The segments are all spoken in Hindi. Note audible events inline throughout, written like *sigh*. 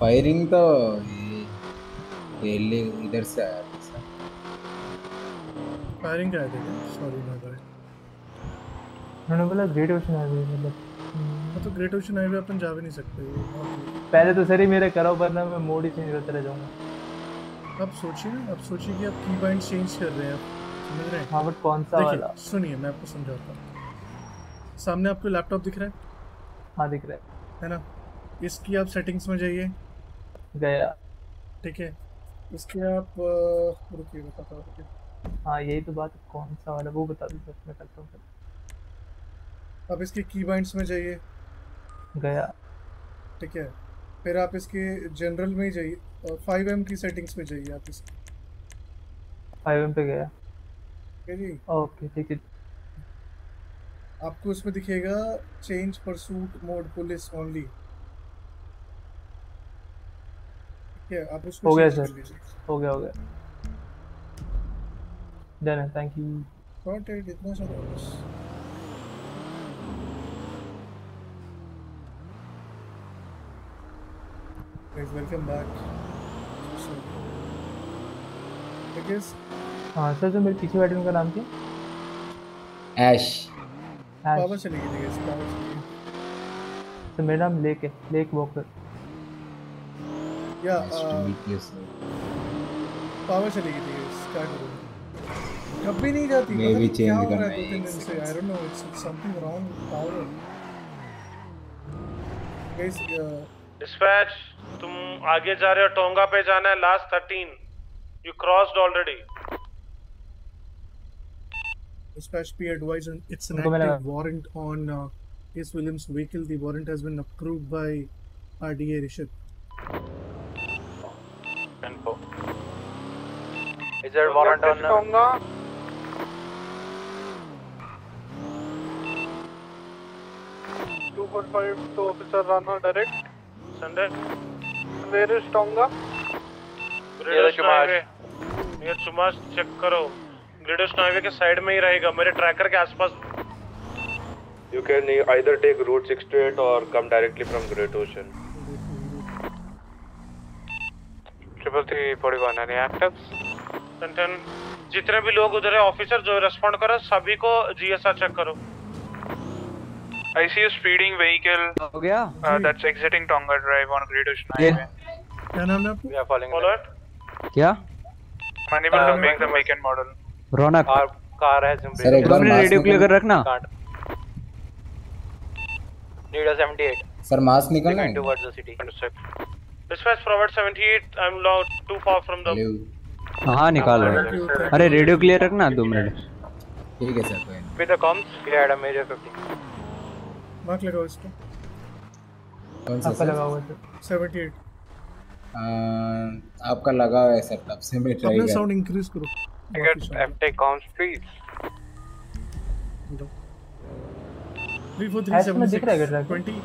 फायरिंग तो ये पहले इधर से आया था सर। फायरिंग का है देखिए सॉरी माय बैड उन्होंने बोला ग्रेट ओशन हाईवे मतलब। हम्म, हाँ तो ग्रेट ओशन हाईवे अपन जा भी नहीं सकते। पहले तो सर ही मेरे करो वरना मैं मोड ही चेंज करते रह जाऊँगा। अब सोचिए ना अब सोचिए कि आप की बाइंड चेंज कर रहे हैं। आप समझ रहे हैं? हाँ बट कौन सा वाला? सुनिए मैं आपको समझाता हूँ। सामने आपको लैपटॉप दिख रहा है? हाँ दिख रहा है। है ना? इसकी आप सेटिंग्स में जाइए। गया। ठीक है। इसके आप रुकिए बताता हूँ हाँ यही तो बात कौन सा वाला वो बता दो मैं करता हूँ आप इसके की बाइंड्स में जाइए। गया। ठीक है। फिर आप इसके जनरल में ही जाइए फाइव एम की सेटिंग्स में जाइए आप इसकी। फाइव एम पे गया। ठीक है जी? ओके ठीक है। आपको उसमें दिखेगा change pursuit mode police only ठीक है हो गया सर। हो गया हो गया। डन है थैंक यू सॉर्टेड इतना सारा बस Guys, welcome back. So, I guess हाँ सर जो मेरे पीछे बैठे उनका नाम क्या? ऐश Ash. पावर चली गई थी पावर चली गई तो मेरा नाम लेक है लेक वॉकर। या. पावर चली गई थी क्या करूँ कभी नहीं जाती भी नहीं क्या change हो रहा करना है दो तीन दिन से I don't know it's something wrong with power guys dispatch तुम आगे जा रहे हो टोंगा पे जाना है last thirteen you crossed already dispatch P advise and it's an active warrant on uh, Ace Williams vehicle the warrant has been approved by RDA Rishabh इधर वारंट ऑन करूँगा four five two officer Rana direct Sunday where is Tonga ये सुमास चेक करो। ग्रेटेस्ट हाईवे के साइड में ही रहेगा मेरे ट्रैकर के आसपास। You can either take route 68 और come directly from great ocean triple three forty one any active then जितने भी लोग उधर है ऑफिसर जो रेस्पॉन्ड करो सभी को जीएसआर चेक करो। I C a speeding vehicle हो गया? That's exiting Tonga drive on great ocean highway क्या नाम है आपका? वी आर फॉलोइंग अलर्ट क्या? Manageable to make the weekend model Raunak. Car car है जिम सर एक बार रेडियो क्लियर कर रखना। नीड 78 सर मास निकलना है? Towards the city this was forward 78 I am lost too far from the हाँ निकाल रहा हूँ thank अरे रेडियो क्लियर रखना दो मिनट। ठीक है सर कोई नहीं। With the comms, we had 50. Mark लगाओ इसको। कौन सा आपका सर? लगा हुआ है 78 आ, आपका लगा हुआ है सर तब से मैं ट्राई अपना कर साउंड इंक्रीज करो। Get FT comms, please. 34376 में दिख रहा है क्या 20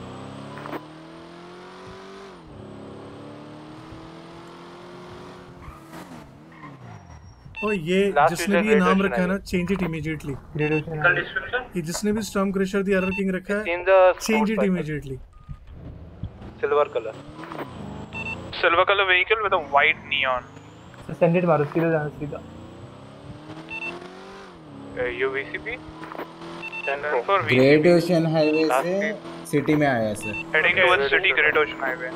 ओ ये जिसने भी ये नाम रखा है है ना चेंज इट इमीडिएटली ओशन ये जिसने भी storm crusher the error king रखा है change it. Immediately Silver color. Silver color vehicle with a white neon. Send it मारो सीधा जाना सीधा Uh, UVCP. 10 And for V. Great ocean highway से सिटी में आया sir Heading Okay, towards Great city Ocean. Great Ocean Highway.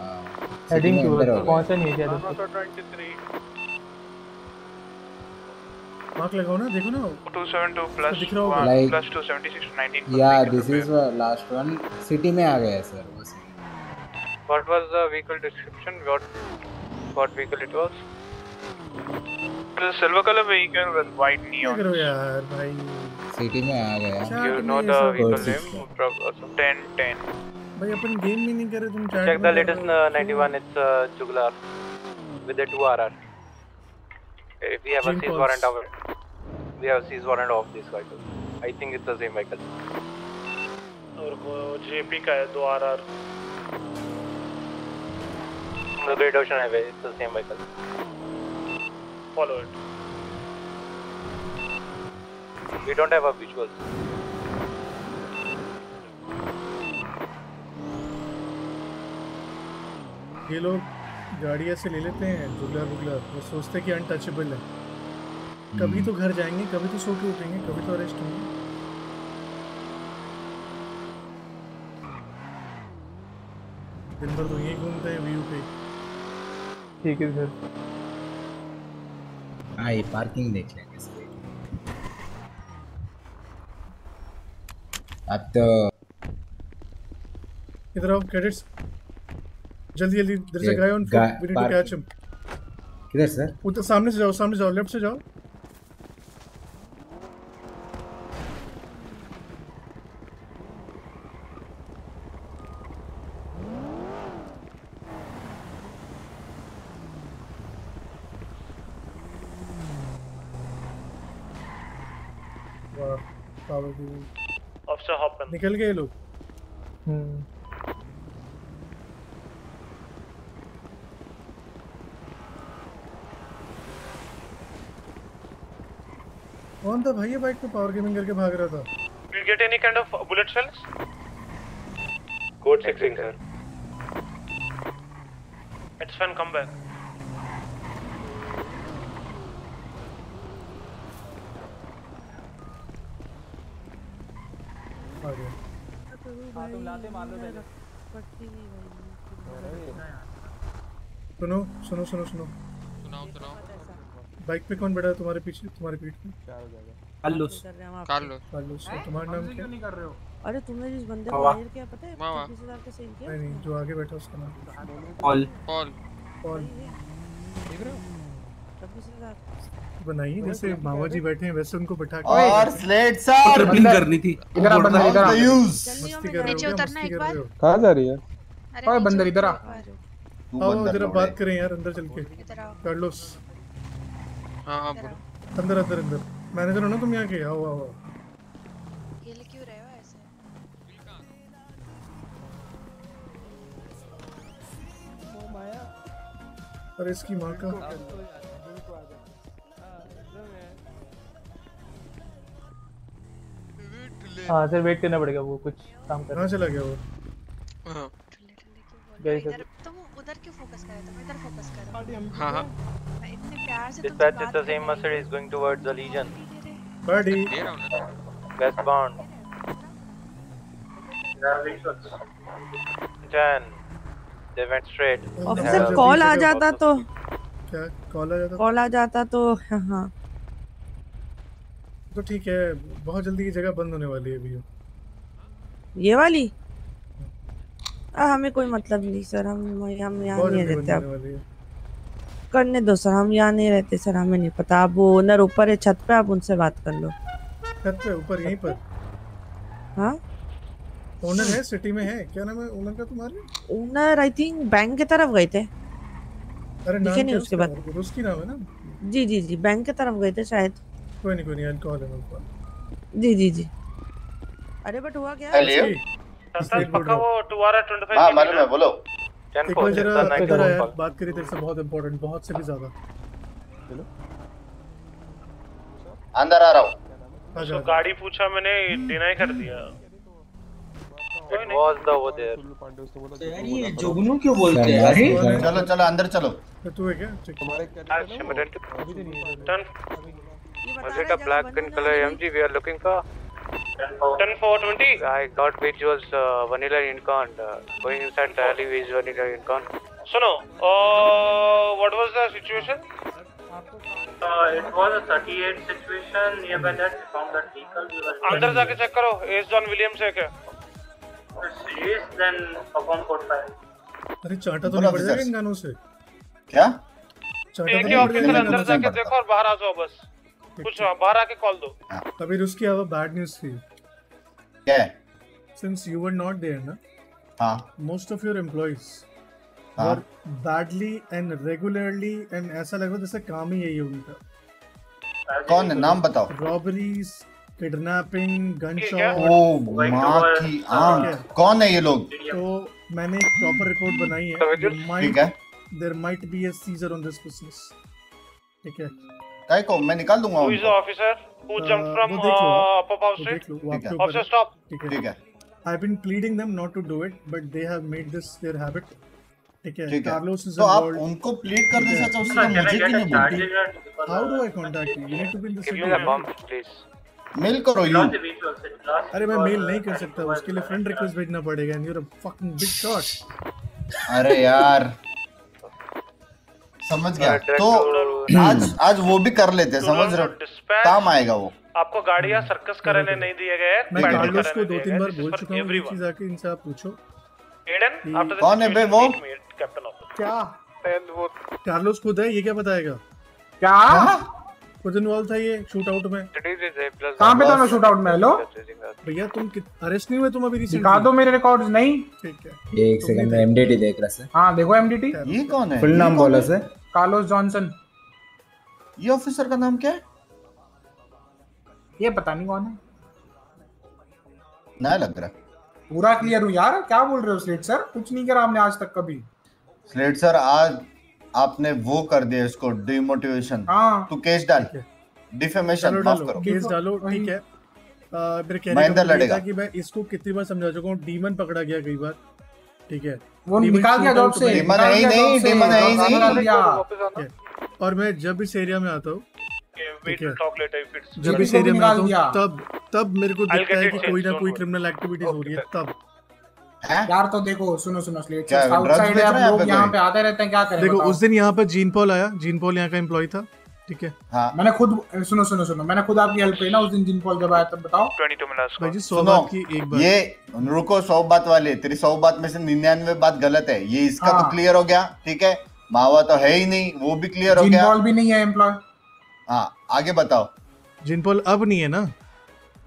हाँ, city हेडिंग में टू अंदर हो गया पहुँचा नहीं है Rana तक to 23. मार्क लगाओ ना देखो ना। 272 प्लस दिख प्लस 276 19 या this is last one city में आ गया है सर बस। What was the vehicle description what what vehicle it was the silver colour vehicle with white neon यार भाई। सिटी में आ गया you know the vehicle name 10 10 भाई अपन गेम नहीं कर रहे तुम check the latest 91 it's juggler with the 2 RR If we have a Jim seize Pulse. warrant of it, we have a seize warrant of this vehicle. I think it's the same vehicle. और वो जेपी का है दो RR The Great Ocean Highway, it's the same vehicle. Follow it We don't have a visuals. ये लोग गाड़ी ऐसे ले लेते हैं जुगलर बुगलर वो सोचते हैं कि अनटचेबल है। कभी तो घर जाएँगे कभी तो सो के उठेंगे कभी तो अरेस्ट होंगे। दिन भर तो यही घूमते हैं व्यू पे। ठीक है सर। हाँ ये पार्किंग देख लेंगे। अब तो इधर आओ कैडेट्स जल्दी जल्दी इधर से ये guy on we need to catch him किधर सर उधर सामने से जाओ सामने जाओ लेफ़्ट से जाओ। ऑफिसर हॉपन निकल गए लोग। हम्म। कौन था भाई ये बाइक पे पावर गेमिंग करके भाग रहा था? Do you get any kind of bullet shells code 16 sir it's fun come back सुनो सुनो सुनो सुनो। सुनाओ सुनाओ। बाइक पे कौन बैठा है तुम्हारे पीछे तुम्हारे पीठ पे? कार्लोस। कार्लोस। और तुम्हारा नाम क्या? नहीं कर रहे हो? अरे तुमने जिस बंदे को हायर किया पता है? वाह, वाह। पच्चीस हज़ार का सेल किया? नहीं नहीं जो आगे बैठा उसका नाम। पॉल पॉल पॉल छब्बीस हज़ार। बनाइए जैसे मामा जी बैठे हैं वैसे उनको बैठा के और स्लेट सर ट्रिपिंग करनी थी। इधर आ, बंदर, इधर आ। मस्ती कर रहे हो नीचे उतरना एक बार। रहे हो। कहाँ जा रही है? ओए बंदर इधर आ। आओ जरा बात करें यार अंदर चल के। कार्लोस। हाँ हाँ अंदर अंदर अंदर। मैनेजर हो ना तुम यहाँ के? आओ आओ आओ। हिल क्यों रहे हो ऐसे? अरे इसकी माँ का। हाँ सर वेट करना पड़ेगा वो कुछ काम कर कहाँ चला गया वो? हाँ। गई सर। इधर तुम उधर क्यों फोकस कर रहे हो? तुम इधर फोकस करो हाँ हाँ। Dispatch is the same Mercedes going towards the Legion. हूँ। Westbound. 10. They went straight. Officer call आ जाता तो। क्या? कॉल आ जाता? कॉल आ जाता तो हाँ। तो ठीक है बहुत जल्दी ये जगह बंद होने वाली है अभी। ये वाली? आ, हमें कोई मतलब नहीं सर। हम हम यहाँ नहीं रहते अब। वाली है। करने दो सर। हम यहाँ नहीं रहते सर। हमें नहीं पता। आप वो ओनर ऊपर है छत पे आप उनसे बात कर लो। छत पे ऊपर यहीं पर? हाँ? ओनर है सिटी में है? क्या नाम है ओनर का तुम्हारे? ओनर आई थिंक बैंक की तरफ़ गए थे। अरे दिखे नाम नहीं उसके बाद। रुस्की नाम है ना? जी जी जी बैंक की तरफ़ गए थे शायद। कोई नहीं कोई नहीं अल्कोहल है ऊपर जी जी जी। अरे बट हुआ क्या? हेलो पक्का वो टू आर ट्वेंटी फाइव हाँ मालूम है बोलो। एक बार जरा इधर आया बात करी तेरे से बहुत इम्पोर्टेंट बहुत से भी ज़्यादा। अंदर आ रहा हूँ। तो गाड़ी पूछा मैंने डिनाई कर दिया। इट वो देयर यार ये जोगनू क्यों बोलते हैं चलो चलो। अंदर चलो। तो तू है क्या? तुम्हारे अच्छा मिनट। टर्न मज़े का black colour MG we are looking for Ten four twenty. I got visuals, uh, vanilla unicorn. Uh, going inside the alley with vanilla unicorn. So no. Uh, what was the situation? Uh, it was a 38 situation nearby that we found that vehicle. We were अंदर जाके चेक करो. Ace John Williams है क्या? Ace then perform code fire. अरे चाटा तो नहीं पड़ जाएगा गानों से क्या? चाटा तो नहीं पड़ जाएगा अंदर जाके देखो और बाहर आ जाओ बस. कुछ बाहर आके कॉल दो। से अभी उसकी अब बैड न्यूज़ थी। क्या since you were not there ना? हाँ। Most of your employees हाँ। were badly and regularly and ऐसा लग रहा जैसे काम ही यही है उनका कौन है? नाम बताओ। रॉबरीज किडनैपिंग गन शॉट ओ माँ की आँख। कौन है ये लोग? तो मैंने एक प्रॉपर रिपोर्ट बनाई है। ठीक है। There might be a seizure on this business ठीक है। काय को मैं निकाल दूँगा who is officer who jump from upper power street है। ऑफिसर स्टॉप ठीक है ठीक है I've been pleading them not to do it, but they have made this their habit. ठीक है कार्लोस इज़ तो आप उनको प्लीड करने से अच्छा उससे Can मुझे क्यों नहीं बोलती? How do I contact you you need to be in the city bump, mail करो यू अरे मैं मेल नहीं कर सकता उसके लिए फ्रेंड रिक्वेस्ट भेजना पड़ेगा and you are a fucking big shot अरे यार। समझ गया। तो आज आज वो भी कर लेते हैं समझ रहे काम आएगा वो। आपको गाड़िया सर्कस कराने नहीं दिए गए मैं कार्लोस को दो तीन बार बोल चुका हूँ चीज़ आके इनसे आप पूछो। एडन कौन है बे वो? कैप्टन ऑफ़ क्या? वो क्या कार्लोस खुद है ये क्या बताएगा? क्या? खुद इन्वॉल्व था ये शूट आउट में कहाँ पे था मैं? शूट आउट में हेलो भैया तुम अरेस्ट नहीं हुए तुम अभी रिसेंटली दिखा दो मेरे रिकॉर्ड्स नहीं? ठीक है। ये एक सेकंड में एमडीटी देख रहा सर हाँ देखो एमडीटी ये कौन है? फुल नाम बोला? Sir Carlos Johnson. ये ऑफिसर का नाम क्या है? ये पता नहीं कौन है। नया लग रहा पूरा क्लियर हूँ यार क्या बोल रहे हो स्लेट सर? कुछ नहीं करा हमने आज तक कभी। स्लेट सर आज आपने वो कर दिया इसको डिमोटिवेशन हाँ। तू केस डाल। डिफेमेशन माफ़ करो। केस डालो ठीक है। मेरे कहने महेंद्र का मतलब लड़ेगा। कि मैं इसको कितनी बार समझा चुका हूँ डीमन पकड़ा गया कई बार ठीक है। वो निकाल दिया shootout जॉब से। है ही नहीं, है ही नहीं। और मैं जब इस एरिया में आता हूँ. जब इस एरिया में आता हूँ तब तब मेरे को दिखता है कि कोई ना कोई क्रिमिनल एक्टिविटीज़ हो रही है तब। हैं? यार तो देखो सुनो सुनो स्लेट आउटसाइड है रहे हैं अब यहाँ लोग यहाँ पे आते रहते हैं क्या करें देखो उस दिन यहाँ पर जीन पॉल आया जीन पॉल यहाँ का एम्प्लॉय था ठीक है? हाँ। मैंने खुद सुनो सुनो सुनो मैंने खुद आपकी हेल्प की ना उस दिन जिन पॉल जब आया तब बताओ। 22 मिनट्स भाई जी सौ बात की एक बात ये रुको सौ बात वाले तेरी सौ बात में से निन्यानवे बात गलत है ये इसका तो हाँ। क्लियर हो गया ठीक है? मावा तो है ही नहीं वो भी क्लियर हो गया। जिन पॉल भी नहीं है एम्प्लॉय हाँ आगे बताओ। जीन पॉल अब नहीं है ना?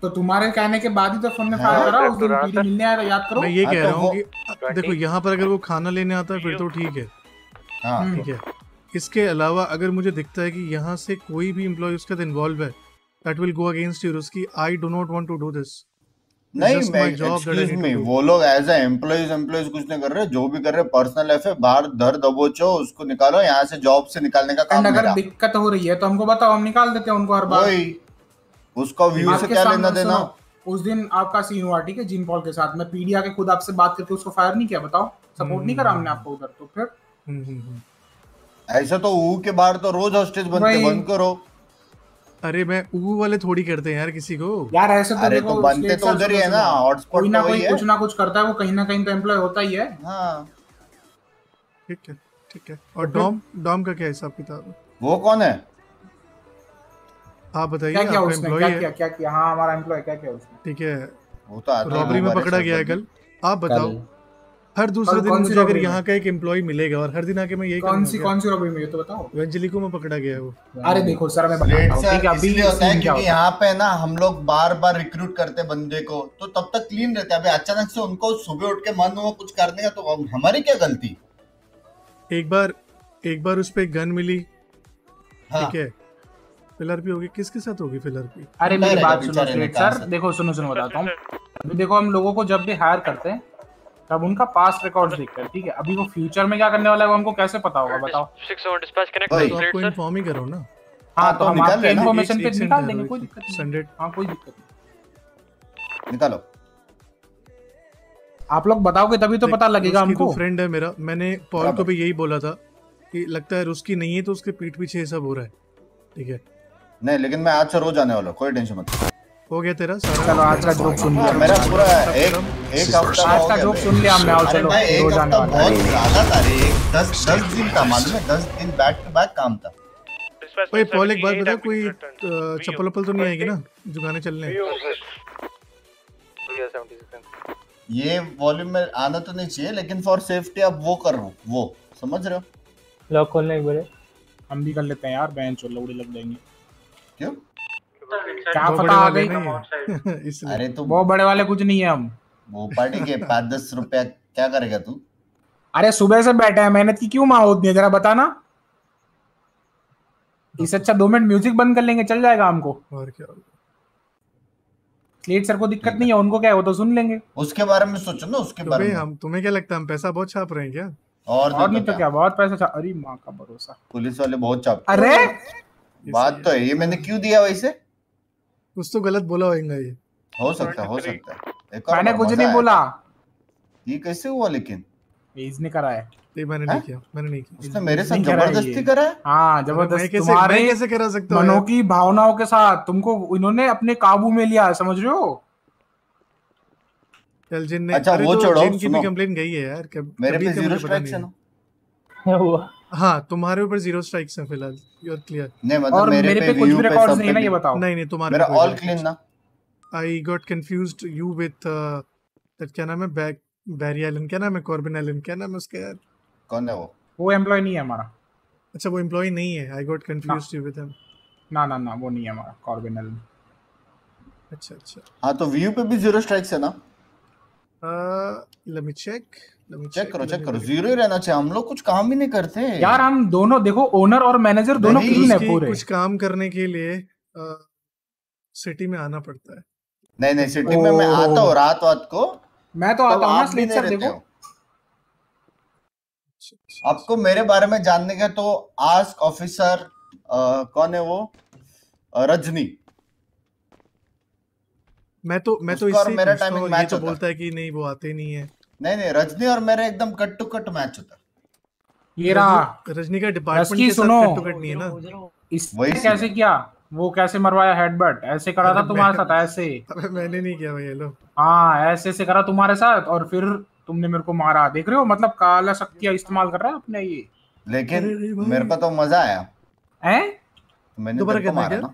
तो तुम्हारे कहने के बाद ही तो फ़ोन ने फायर करा उस दिन पीडी मिलने आया था याद करो। मैं ये हाँ, कह तो रहा हूँ कि देखो यहाँ पर अगर वो खाना लेने आता है फिर तो ठीक है। हाँ हम्म। ठीक है। इसके अलावा अगर मुझे दिखता है कि यहाँ से कोई भी एम्प्लॉय उसके साथ इन्वॉल्व है that will go against your उसकी I do not want to do this नहीं मैं एक्सक्यूज मी वो लोग एज ए एम्प्लॉइज एम्प्लॉइज कुछ नहीं कर रहे जो भी कर रहे पर्सनल लाइफ है बाहर धर दबोचो उसको निकालो यहाँ से जॉब से निकालने का काम अगर दिक्कत हो रही है तो हमको बताओ हम निकाल देते हैं उनको हर बार। उसका व्यू से क्या लेना देना? उस दिन आपका सीन हुआ ठीक है जिन पॉल के साथ। मैं पीडी आके खुद आपसे बात करके उसको फायर नहीं किया बताओ। सपोर्ट नहीं करा हमने आपको उधर तो फिर? ऐसा तो ऊ के बाहर तो रोज हॉस्टेज बनते बंद करो। अरे मैं ऊ वाले थोड़ी करते हैं यार किसी को। यार ऐसे तो अरे तो बनते तो उधर ही है ना हॉटस्पॉट कोई ना तो कोई कुछ ना कुछ करता है वो कहीं ना कहीं तो एम्प्लॉय होता ही है। हाँ। ठीक है ठीक है। और डॉम डॉम का क्या हिसाब किताब? है वो कौन है? आप बताइए क्या किया उसने? एम्प्लॉय क्या किया क्या किया? हाँ हमारा एम्प्लॉय क्या किया उसने? ठीक है। वो तो रॉबरी में पकड़ा गया है कल। आप बताओ हर दूसरे दिन मुझे अगर यहाँ का एक एम्प्लॉय मिलेगा और हर दिन आके मैं यही कौन सी कौन सी रॉबरी में? ये तो बताओ। वेंजली को मैं पकड़ा गया है वो। अरे देखो सर मैं बताता हूँ अभी होता है क्योंकि यहाँ पे ना हम लोग बार बार रिक्रूट करते हैं बंदे को तो तब तक क्लीन रहते हैं। अभी अचानक से उनको सुबह उठ के मन हुआ कुछ करने का तो हमारी क्या गलती? एक बार एक बार उस पे गन मिली हाँ। ठीक है? फिलर भी होगी? किसके साथ होगी फिलर भी? अरे मेरी बात सुनो सर। देखो सुनो सुनो बताता हूँ। अभी देखो हम लोगों को जब भी हायर करते हैं तब उनका पास्ट रिकॉर्ड्स देखते हैं ठीक है? अभी वो फ्यूचर में क्या करने वाला है वो हमको कैसे पता होगा बताओ। तो आपको इन्फॉर्म ही करो ना। हाँ तो तो हम आपके इन्फॉर्मेशन पे निकाल देंगे कोई दिक्कत नहीं। संडे हाँ कोई दिक्कत नहीं। निकालो। आप लोग बताओगे तभी तो पता लगेगा हमको। फ्रेंड है मेरा। मैंने पॉल को भी यही बोला था कि लगता है उसकी नहीं है तो उसके पीठ पीछे ये सब हो रहा है। ठीक है? नहीं लेकिन मैं आज से रोज आने वाला कोई टेंशन मत हो गया तेरा सारा? चलो आज का जोक सुन हाँ, लिया। मेरा पूरा एक एक हफ़्ता आज का जोक सुन लिया हमने आओ अरे चलो रोज आने वाला है। बहुत ज़्यादा था रे। एक दस दस दिन था मालूम है? दस दिन बैक टू बैक काम था। ओए पॉल एक बात बता कोई चप्पल वप्पल तो नहीं आएगी ना? जो गाने चलने हैं। Yeah, 70 seconds. ये वॉल्यूम में आना तो नहीं चाहिए लेकिन फॉर सेफ्टी अब वो कर रहा हूँ वो। समझ रहे हो? लॉक खोलने एक बार। हम भी कर लेते हैं यार बेंच और लौड़ी लग जाएँगे। क्यों? क्या पता आ गई? *laughs* *laughs* इसलिए। अरे तो वो बड़े वाले कुछ नहीं है हम। वो पार्टी के पाँच दस रुपया क्या करेगा तू? अरे सुबह से बैठे हैं मेहनत की क्यों माँ होती है? जरा बताना इससे अच्छा दो मिनट म्यूज़िक बंद कर लेंगे चल जाएगा हमको। और क्या स्लेट सर को दिक्कत नहीं है। उनको क्या है वो तो सुन लेंगे। उसके बारे में सोचो ना उसके बारे तुम्हें में। हम तुम्हें क्या लगता है हम पैसा बहुत छाप रहे हैं क्या? और और नहीं नहीं तो क्या बहुत पैसा था अरे माँ का भरोसा। पुलिस वाले बहुत छाप अरे! बात तो है ये मैंने क्यों दिया वैसे? कुछ तो गलत बोला होगा ये। हो सकता है हो सकता है। मैंने कुछ नहीं बोला। ये कैसे हुआ लेकिन? इसने करा है। ये मैंने नहीं किया मैंने नहीं किया। उसने मेरे साथ नहीं है ज़बरदस्ती करा है? हाँ ज़बरदस्त कैसे- तुम्हारे मैं कैसे करा सकता हूँ मनों की भावनाओं के साथ। तुमको इन्होंने अपने काबू में लिया समझ रहे हो? चल जिन ने अच्छा, वो तो छोड़ो, जिन की भी सुनो। कंप्लेन गई है यार कब मेरे कभी पे ज़ीरो स्ट्राइक्स है नहीं ना। हाँ तुम्हारे ऊपर ज़ीरो स्ट्राइक्स हैं फ़िलहाल यू आर क्लियर नहीं मतलब और मेरे, मेरे पे पे कुछ भी रिकॉर्ड्स नहीं ना ये बताओ। नहीं नहीं तुम्हारे मेरा ऑल। क्लीन ना। I got confused you with that क्या नाम है बैक बैरी एलन क्या नाम है कॉर्बिन एलन क्या नाम है उसका यार? कौन है वो? वो एम्प्लॉय नहीं है हमारा। अच्छा वो एम्प्लॉय नहीं है I got confused you with him ना ना ना वो नहीं है हमारा कॉर्बिन एलन अच्छा अच्छा। हाँ तो व्यू पे भी ज़ीरो स्ट्राइक्स है ना? लेट मी चेक चेक करो चेक करो। ज़ीरो ही रहना चाहिए हम लोग कुछ काम ही नहीं करते यार हम दोनों देखो ओनर और मैनेजर दोनों नहीं, क्लीन है पूरे। कुछ काम करने के लिए सिटी में आना पड़ता है। नहीं नहीं सिटी में मैं आता हूँ रात वात को। मैं तो आता हूँ भी नहीं सर देखो। आपको मेरे बारे में जानने का तो आस्क ऑफिसर कौन है वो? रजनी। मैं तो मैं तो इससे मेरा ये match तो होता बोलता है कि नहीं वो आते नहीं है। नहीं नहीं रजनी और मेरा एकदम कट टू कट मैच होता। ये रहा रजनी- का डिपार्टमेंट के सुनो। कट टू कट नहीं है ना। इसने वही कैसे किया? वो कैसे मरवाया हेडबट ऐसे करा था तुम्हारे साथ ऐसे। अबे मैंने नहीं किया भाई लो। हाँ ऐसे ऐसे करा तुम्हारे साथ और फिर तुमने मेरे को मारा। देख रहे हो? मतलब काला शक्तियाँ इस्तेमाल कर रहा है अपने ये। लेकिन। मेरे को तो मज़ा आया। हैं? मैंने दोबारा तेरे को मारा ना।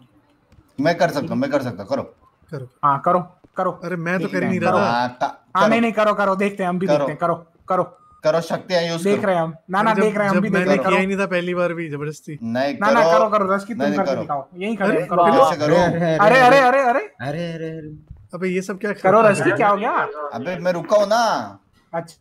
मैं कर सकता हूँ मैं कर सकता हूँ करो। करो। हाँ करो। करो। अरे मैं तो कर ही नहीं रहा करो। हाँ, हाँ नहीं नहीं करो करो देखते हैं हम भी देखते हैं करो करो। करो शक्तियाँ यूज़ देख रहे हैं हम। ना ना देख रहे हैं हम भी देख रहे हैं किया करो। ही नहीं था पहली बार भी ज़बरदस्ती। नहीं ना ना करो। करो करो रश की तुम करके करो। दिखाओ। यही हैं, करो। करो। अरे अरे अरे अरे अरे अरे अरे। अबे ये सब क्या करो रश की क्या हो गया? अबे मैं रुका हूँ ना। अच्छा।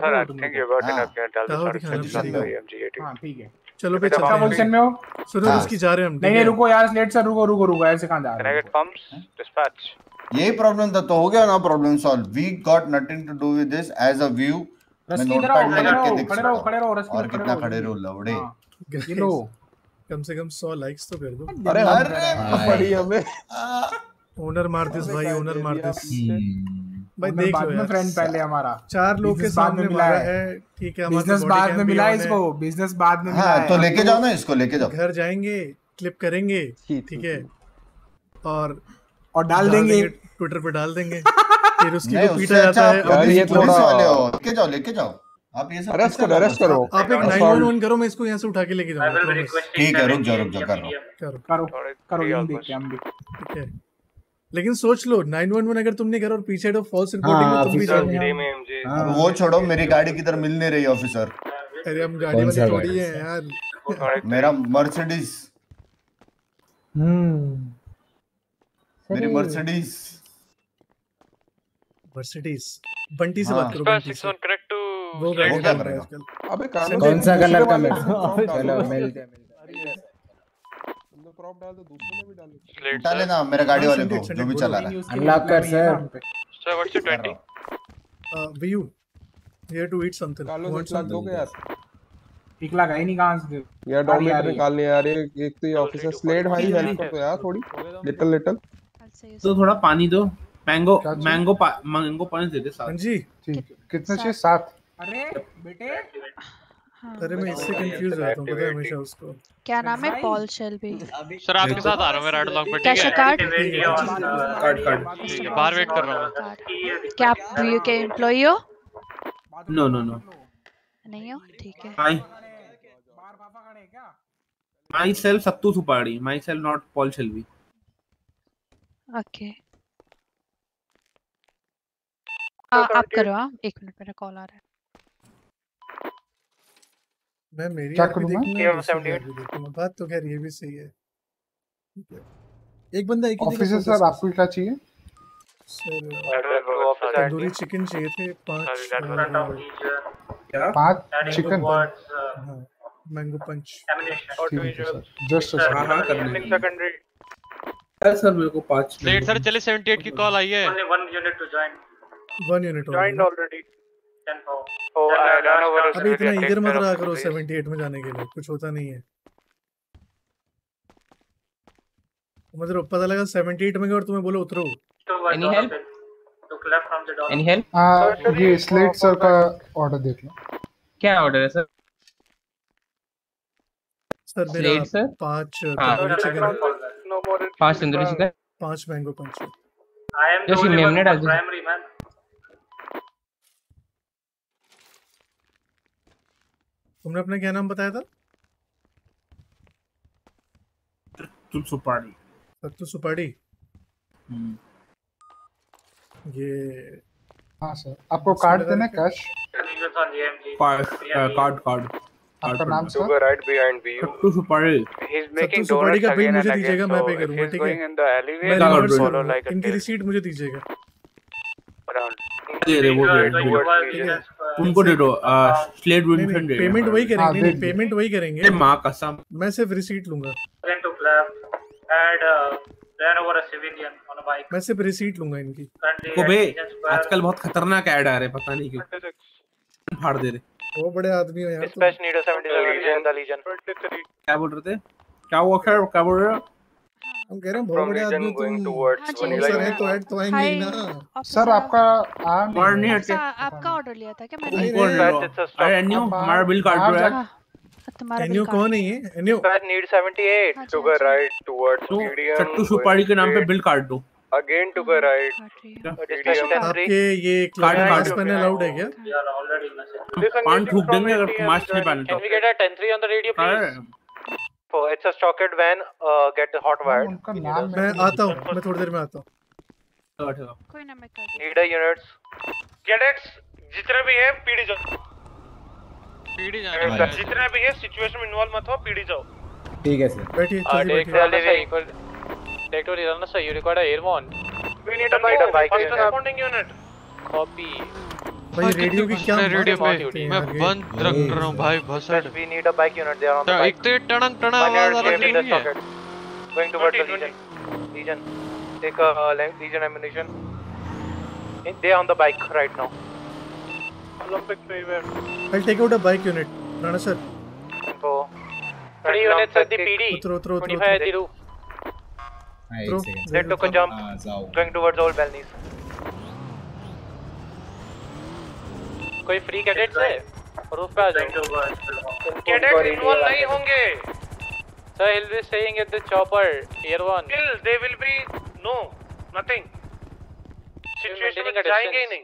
हाँ। the कहो start दिखाना position on the पड़ेगा। AMG 80. हाँ ठीक है। चलो पे चलते हैं पोजीशन में हो? सुनो हाँ। उसकी जा रहे हैं हम नहीं नहीं रुको यार लेट सर रुको रुको रुको ऐसे कहाँ जा रहे हो? Pumps? Dispatch. यही प्रॉब्लम था तो हो गया ना problem solve we got nothing to do with this as a view मैं इधर नोटपैड आओ में खड़े लिख के रहो देख खड़े सकता रहो हूँ। खड़े रहो और कितना खड़े रहो लवड़े। हाँ, ये लो। कम से कम सौ लाइक्स तो कर दो। अरे अरे पड़ी हमें ओनर मार दिस भाई ओनर मार दिस। भाई हम्म। देख बाद लो में यार। फ्रेंड पहले हमारा। चार लोग के सामने मिला है। ठीक है बिज़नेस बाद में मिला। इसको बिज़नेस बाद में मिला है तो लेके जाओ ना इसको लेके जाओ। घर जाएँगे क्लिप करेंगे ठीक है। और और डाल देंगे। ट्विटर पे डाल देंगे *laughs* फिर उसकी को पीटा अच्छा जाता है। आप ये पुलिस थोड़ा- वाले हो लेके जाओ लेके जाओ। आप ये सब अरेस्ट करो अरेस्ट करो। आप एक नाइन वन वन करो। मैं इसको यहाँ से उठा के लेके जाऊँगा requesting ठीक है रुक जाओ रुक जाओ कर। रहा हूँ करो करो करो ये hours. देखते हम भी ठीक है। लेकिन सोच लो 911 अगर तुमने करा और पीछे तो फॉल्स रिपोर्टिंग में हाँ, तुम भी जाओगे। Same वो छोड़ो मेरी गाड़ी किधर मिल नहीं रही ऑफिसर अरे हम गाड़ी वाले थोड़ी है यार। मेरा मर्सिडीज हम्म। मेरी मर्सिडीज मर्सिडीज बंटी से हाँ। बात करो बंटी से। 61 correct to वो डाल रहा है अबे कौन सा कलर का मिल डाल चलो हैं, मिलते हैं। तुम लोग prop डाल दो दूसरे ने भी डाल sir. लेना मेरे गाड़ी हाँ, वाले को जो भी चला रहा है। Unlock कर. Sir, what's your कर 20? रहा हूँ। View here to eat something एक लाख दोगे यार? एक लाख है नहीं कहाँ से? यार आ रही, आ निकालने यार एक एक तो ये ऑफिसर स्लेड भाई हेल्प कर दो यार थोड़ी। लिटिल लिटिल तो थोड़ा पानी दो। मैंगो मैंगो पा, मैंगो पानी दे दे साथ। हाँ जी। कितने चाहिए? सात। अरे बेटे। हाँ अरे मैं इससे कंफ्यूज रहता हूँ पता है हमेशा उसको। क्या नाम है? पॉल शेल्बी सर आपके साथ आ रहा हूँ मैं राइड लॉन्ग पे ठीक है? कार्ड कार्ड कार्ड ठीक है बाहर वेट कर रहा हूँ। क्या आप व्यू के एम्प्लॉई हो? नो नो नो नहीं हो? ठीक है। आई बाहर पापा खड़े हैं क्या माई सेल्फ सत्तू सुपाड़ी myself not Paul Shelby okay आप करो हाँ एक मिनट मेरा कॉल आ रहा है। मैं मेरी क्या करूँ मैं? देखूँगा Yeah, दूसरी 78. आँख बात तो खैर ये भी सही है। एक बंदा एक ही ऑफिसर सर आपको क्या चाहिए? Sir officer. तंदूरी चिकन चाहिए थे पाँच uh, पाँच चिकन uh, हाँ मैंगो पंच है जस्ट हाँ हाँ. सर मेरे को पाँच स्लेट सर चले 78 की कॉल आई है। Only one unit to join. one unit joined already. अभी इतना इधर मत रहा करो 78 में जाने के लिए कुछ होता नहीं है। मतलब पता लगा 78 में गए और तुम्हें बोले उतरो। एनी हेल्प एनी हेल्प हाँ ये स्लेट सर का ऑर्डर देख लो। क्या ऑर्डर है सर सर स्लेट सर पाँच तंदूरी चिकन पाँच तंदूरी चिकन पाँच मैंगो पंच आई एम जो प्राइमरी मैम तुमने अपना क्या नाम बताया था? सुपाड़ी सुपाड़ी ये सर आपको कार्ड देना कैश कार्ड कार्ड सुपाड़ी का बिल मुझे दीजिएगा मैं पे करूँगा ठीक है? इनकी रिसीट मुझे दीजिएगा। दे रहे वो दे है तुमको दे दो स्लेट नहीं दे पेमेंट वही हाँ, करेंगे नहीं पेमेंट वही करेंगे। माँ कसम। मैं सिर्फ़ रिसीट लूँगा। Took left and uh, ran over a civilian on a मैं सिर्फ़ रिसीट लूँगा इनकी। को बे आजकल बहुत खतरनाक ऐड आ रहे पता नहीं क्यों। फाड़ दे रहे। वो बड़े आदमी हो यार need a 77 in the Legion. क्या बोल रहे थे? क्या हुआ खैर क्या बोल रहे हो? हम कह रहे हैं बहुत बड़े आदमी तुम हाँ जी, Vanilla सर है तो ऐड तो आएँगे ही ना सर आपका आ नहीं हटे आपका ऑर्डर लिया था क्या मैंने. अरे बाहर- हमारा बिल काट रहा है हाँ, तुम्हारा एनियो कौन है ये एनियो Dispatch need 78. हाँ जी, To हाँ go जी। right towards तो PDM. चट्टू सुपारी के नाम पे बिल काट दो हूँ। Dispatch PDM. 10 3. आपके ये कार्ड- कार्ड- पहनना अलाउड है क्या. पान ठूक देंगे अगर मास्क नहीं पहने तो Can we get a 10 3 on the radio, please? अरे Oh, it's a stockade van. Uh, get hot wired. उनका नाम मैं आता हूँ मैं थोड़ी देर में आता हूँ कोई ना मैं कर a units. कैडेट्स जितने भी है पीडी जाओ पीडी जाना जितने भी है सिचुएशन में इन्वॉल्व मत हो पीडी जाओ ठीक है sir. बैठिए Uh, take बैठिए to Rirana, sir. You require a airborne. We need a bike. First responding unit. Copy. भाई रेडियो की क्या रेडियो पे हैं मैं? बंद रख रहा हूँ भाई भसड़ bike unit. They are on the तो bike. एक तो ये टणंग टणा One आवाज़ आ रही है 20, Legion. Legion. Take a uh, le- Legion ammunition. In- They are on the bike right now. Olympic freeway. I'll take out a bike unit Rana sir Info. Three units at the PD. उतरो उतरो उतरो 25 at the roof. हाँ. They took a jump. हाँ, Going towards old. कोई फ्री कैडेट्स है रूफ पे आ जाओ कैडेट्स इन्वॉल्व नहीं होंगे sir he'll be staying at the chopper tier 1 Still, they will be no nothing. Situation में जाएँगे ही नहीं.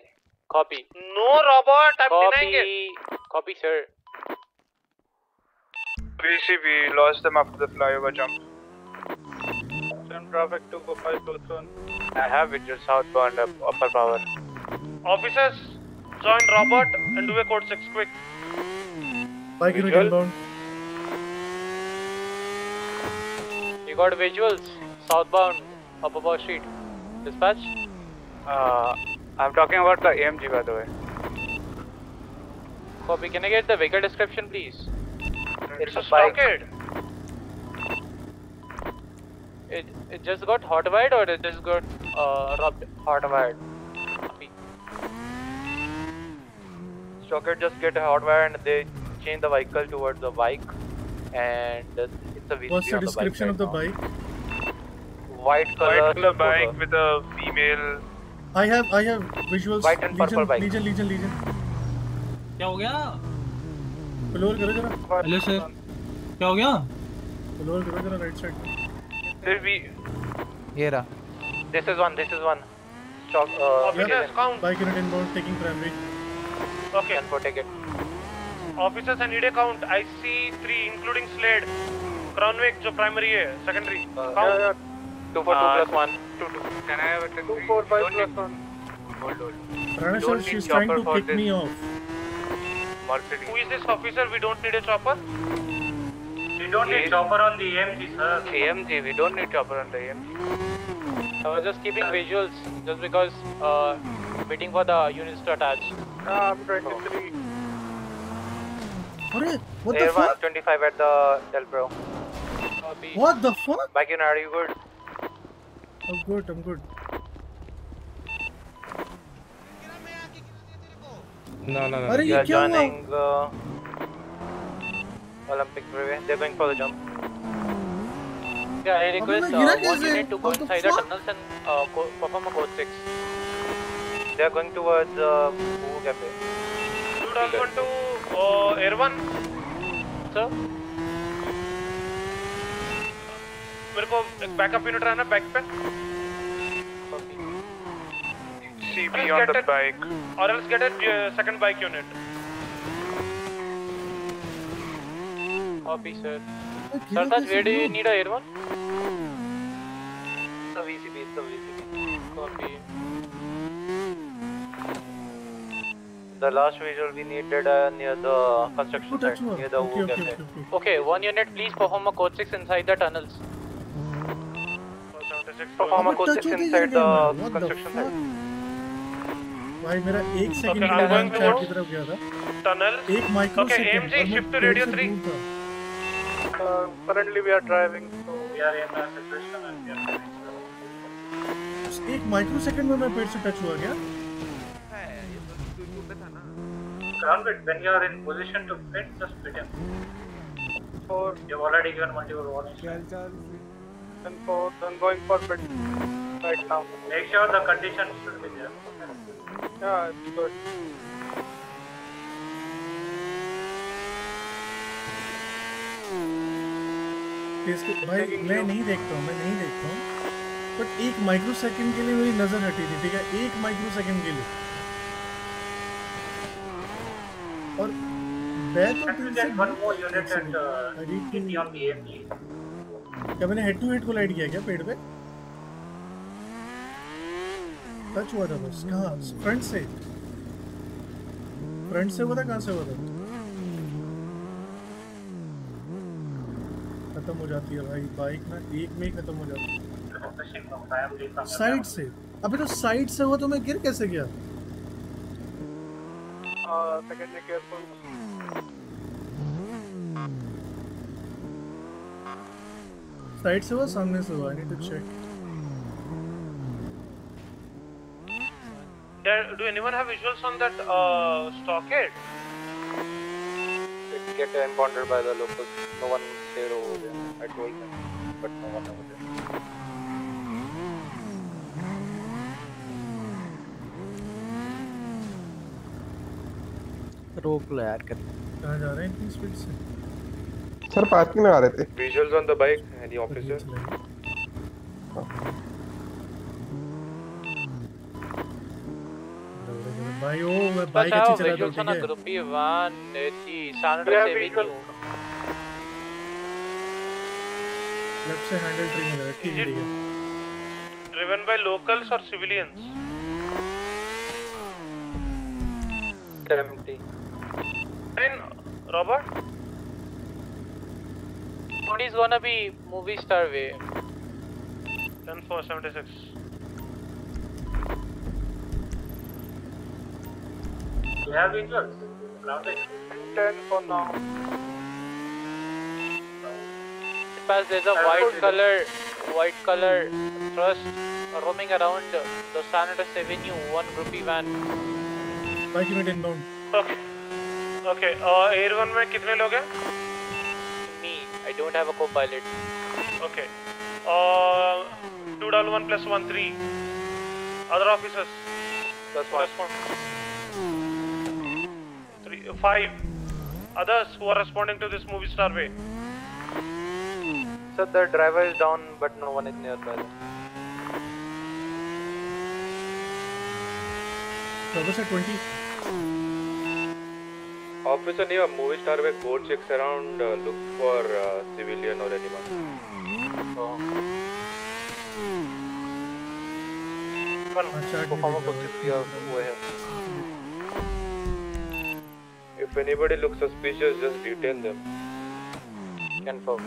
No, Robert, I'm denying copy it. copy sir BC, lost them after the flyover jump. Send traffic to go 5 I have it just southbound up upper power Officers, Join Robert and do a code 6 quick. Like you inbound. You got visuals. Southbound, up above street. Dispatch? Uh, I'm talking about the AMG by the way. Copy, can I get the vehicle description please? It's, a socket. It, it just got hot wired or it just got uh, rubbed hot wired? Copy. Stockade just get a hot wire and they change the vehicle towards the bike. And uh, it's a VCP What's the on the bike description right of the now. bike? White color. White color scooter. bike with a female. I have I have visuals White and purple Legion bike. Legion Legion Legion क्या हो गया फ्लोर करो जरा हेलो सर क्या हो गया फ्लोर करो जरा राइट साइड Sir, we ये रहा this is one this is one stock uh, Officers, count. Bike unit inbound taking primary Okay. And for ticket. Officers, I need a count. I see three, including Slade. Cronwick, जो primary secondary. Uh, count. Yeah, yeah. Two for two uh, plus one. Two two. Can I have a ten? Two for five plus one. Hold hold. Rana sir, she's trying to pick me off. Mercedes. Who is this officer? We don't need a chopper. We don't need chopper on the AMG, sir. AMG, we don't need chopper on the AMG. I was just keeping visuals, just because uh, waiting for the units to attach. I'm 23. Oh. What the fuck? 25 at the delpro What the fuck? Back are you good? I'm good, I'm good. No, no, no. Are you joining? Uh, Olympic freeway they're going for the jump yeah I request मैं गिरा uh, one कैसे? unit to go What the inside the fuck? tunnels and uh, co- perform a code 6 They are going towards uh, Boo Cafe. Two down one to uh, air one. Sir. मेरे को एक बैकअप यूनिट रहना बैक पे CB on the bike. or else get a uh, second bike unit. Copy, sir. Sartaj, where do you need a air one? The VCB, the VCB. Copy. The last visual we needed uh, near the construction oh, site, near the Okay, okay, Cafe. okay, Okay, one unit, please perform a code 6 inside the tunnels. Perform a code 6 inside the construction site. भाई मेरा एक सेकंड Okay, I'm going की तरफ़ गया था. एक micro Okay, second AMG, shift to radio three. Uh, currently we are driving, so We are in a situation and we are driving. एक माइक्रो सेकंड में मैं पेड़ से टच हुआ गया Grounded, when you are in position to fit, just fit in. Four. You've already given multiple warnings. and four, I'm going for bit right now. Make sure the conditions should be there. Yeah, it's good. इसके भाई मैं नहीं देखता हूँ मैं नहीं देखता हूँ बट एक माइक्रो सेकंड के लिए मेरी नज़र हटी थी ठीक है? एक माइक्रो सेकंड के लिए। और uh. क्या मैंने हेड टू हेड कोलाइड किया क्या पेड़ पे? टच हुआ था बस कहाँ? फ्रंट से। फ्रंट से हुआ था कहाँ से हुआ था? खत्म हो जाती है भाई बाइक ना एक में ही खत्म हो जाती है साइड से अबे तो साइड से हुआ तो मैं गिर कैसे गया Uh. साइड से हुआ सामने से हुआ I need to check There, do anyone have visuals on that uh, stockade? It get impounded by the locals. No one there over there. I told them, but no one over there. रोक लो यार कर कहाँ जा रहे हैं इतनी स्पीड से सर पार्किंग में आ रहे थे Visuals on the bike. Any officer? भाई ओ मैं बाइक अच्छी चलाता हूँ visuals on a ठीक है group one, the San Yeah, Avenue. Left से हैंडल ट्री मिला ठीक है ठीक है Driven by locals or civilians? Empty. In Robert? What is gonna be movie star way? 10 4 76. You have visuals? Grounded. Ten for now. Because there's a white color, white color thrust roaming around the San Andreas Avenue, one groupie van. Bike unit inbound Okay. Okay. Uh, Air One में कितने लोग हैं? Me, I don't have a co-pilot. Okay. Uh, two double one plus one three. Other officers. Plus one. Three, five. Others who are responding to this movie star way. Sir, the driver is down, but no one is nearby. Service at 20. Officer near movie star where code checks around, uh, look for uh, civilian or anyone. Oh. If anybody looks suspicious, just detain them. Confirm.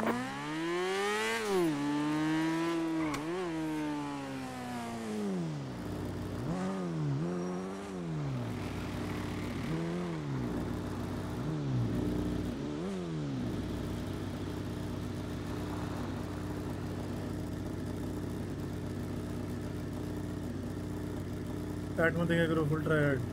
Start मत देखा करो full triad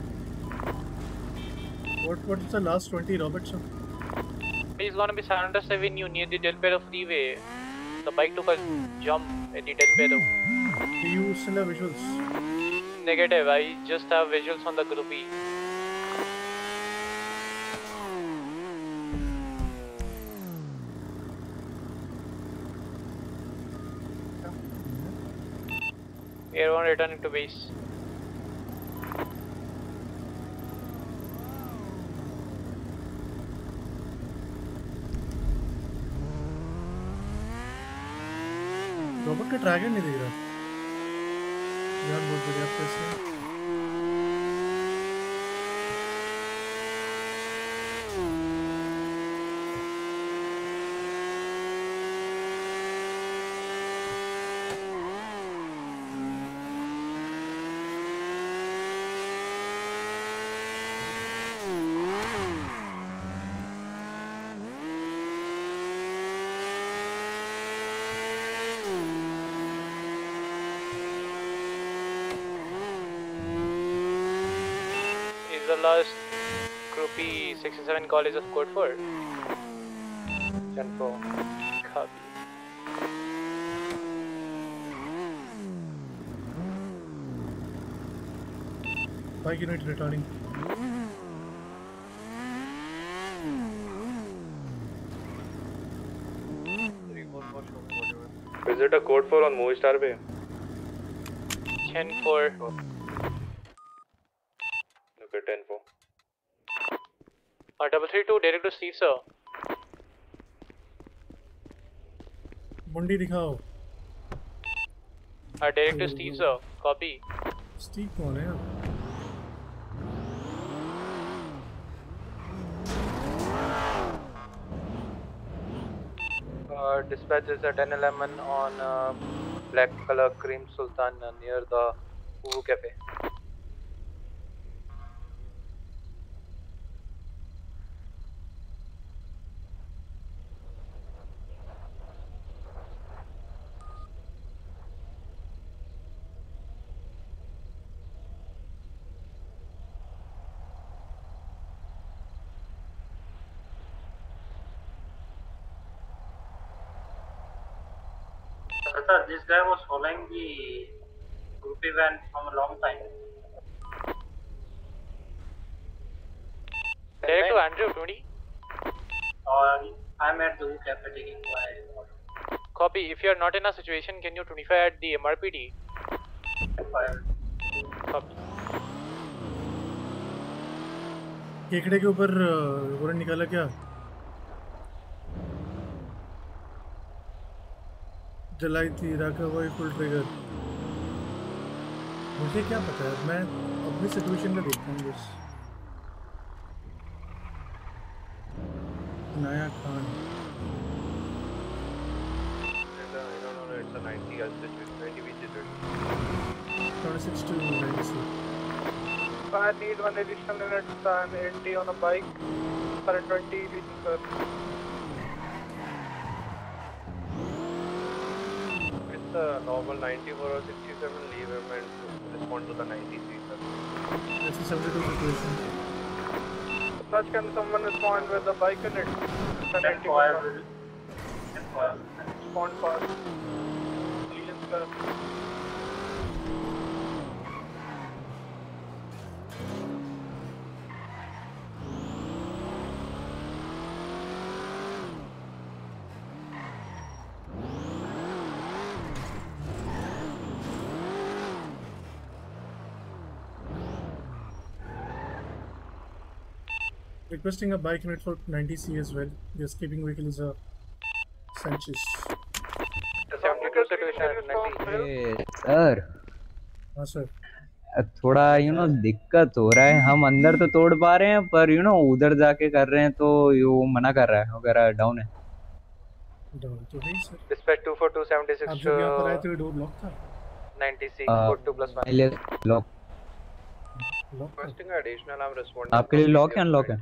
What what is the last 20 Robertson? He's gonna be San Andreas Avenue near the Del Perro freeway. The bike took a jump at the. Do you still have visuals? Negative. I just have visuals on the group E. Air one returning to base. ट्रैगर नहीं दिख रहा। यार बहुत बढ़िया Is groupie 67 College of Code 4? Ten four. Copy. Bike unit returning. Visit a code 4 on Movistar Bay. 10 4. 432 direct to Steve sir. मुंडी दिखाओ. Uh, direct to Steve sir. Copy. Steve कौन है यार? Uh, dispatch is at 1011 on uh, black color cream sultan near the Uru cafe. this guy was following the groupie van from a long time. Direct to Andrew 20. Uh, I'm at the Who Cafe taking my Copy. If you are not in a situation, can you 25 at the MRPD? Copy. केकड़े के ऊपर वारंट निकाला क्या जलाई थी रखा हुआ फुल ट्रिगर मुझे क्या पता है मैं अपनी सिचुएशन में देखता हूँ बस नया Khan It's a 90 as situation, 90 VG 26 to 96 I need one additional unit and NT on a bike. Current 20 reaching sir. It's a normal 94 or 67 leave him and respond to the 93 sir. It's a 72 situation Such can someone respond with the bike unit? It's a 90 Respond fast. Legion sir. Requesting a bike unit for 90C as well the escaping vehicle is a Sanchez Technical situation at 90. ए, सर हाँ सर थोड़ा यू नो दिक्कत हो रहा है हम अंदर तो तोड़ पा रहे हैं पर यू नो उधर जाके कर रहे हैं तो यो मना कर रहा है वगैरह डाउन है डाउन तो है सर Dispatch 24276 आप जब यहाँ पर आए थे डोर ब्लॉक था 90C, Uh, 2 plus 1. मेरे लिए lock Requesting additional, I'm responding. आपके लिए लॉक है अनलॉक है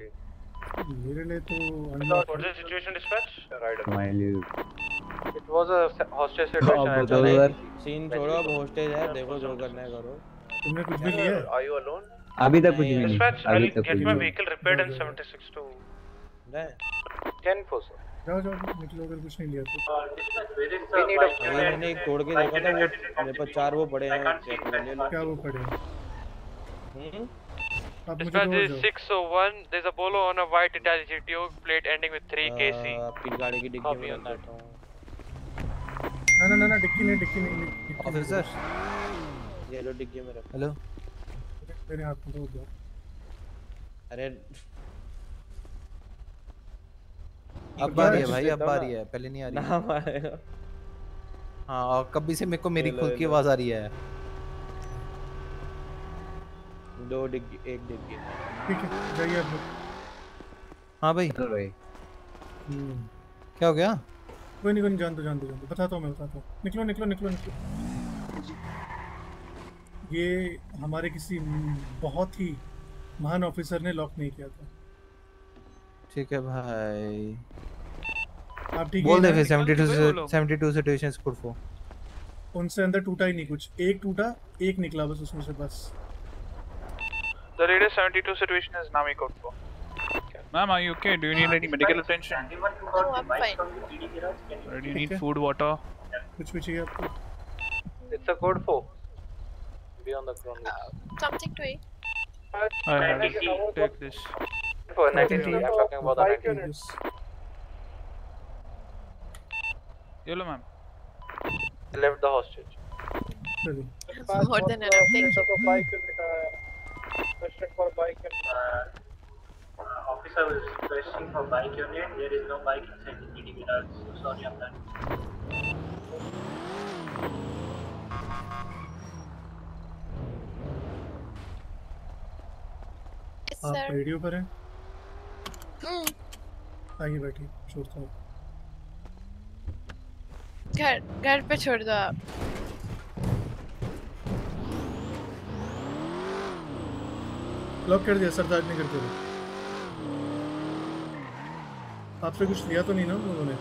मेरे लिए तो? हमारे लिए It was a se- hostage अब situation. at बताओ the यार सीन छोड़ो अब हॉस्टेज है देखो जो करना है करो। तुमने कुछ भी लिया है? Are you alone? अभी तक कुछ नहीं। I'll तक भी नहीं। vehicle repaired in 76 to. 10 4 sir. जाओ जाओ निकलो अगर कुछ नहीं लिया तो। मैंने एक तोड़ के देखा था वो मेरे पास चार वो पड़े हैं क्या वो पड़े हैं? हम्म? आप मुझे Dispatch is 601. There's a Polo on a white Italy GTO plate ending with 3KC. आ, आपकी गाड़ी की डिक्की में. देता हूँ ना ना ना ना डिक्की नहीं डिक्की नहीं डिक्की नहीं। ऑफिसर ये लो डिक्की में रख हेलो मेरे हाथ में दो दो अरे अब आ रही है भाई अब आ रही है पहले नहीं आ रही नाम आएगा हाँ और कभी से मेरे को मेरी खुद की आवाज़ आ रही है दो डिग्गी एक डिग्गी। ठीक है जाइए आप लोग। हाँ भाई। चल भाई। हम्म, क्या हो गया? कोई नहीं कोई नहीं जान दो जान दो जान दो बताता हूँ मैं बताता हूँ। निकलो निकलो निकलो निकलो। ये हमारे किसी बहुत ही महान ऑफिसर ने लॉक नहीं किया था। ठीक है भाई। आप ठीक बोल दे फिर 72 से 72 सिचुएशंस कुड फॉर उनसे अंदर टूटा ही नहीं कुछ। एक टूटा एक निकला बस उसमें से बस। The radar 72 situation is now equal for. Ma'am, are you okay? Do you need any medical attention? No, I'm fine. Oh, do you need food, water? Which which you have? It's a code 4. Be on the ground. Uh, something to eat. I have to take this. For 93, I'm talking about the 93. Yellow, ma'am. Left the hostage. More than enough, thank you. Question for bike unit. Uh, officer was requesting for bike unit. There is no bike inside the PD garage. So sorry on that. आप रेडियो पर हैं Hmm. आइए बैठिए छोड़ता हूँ घर घर पे छोड़ दो आप लॉक कर दिया सरदार नहीं करते हुए आपसे कुछ लिया तो नहीं ना उन लोगों ने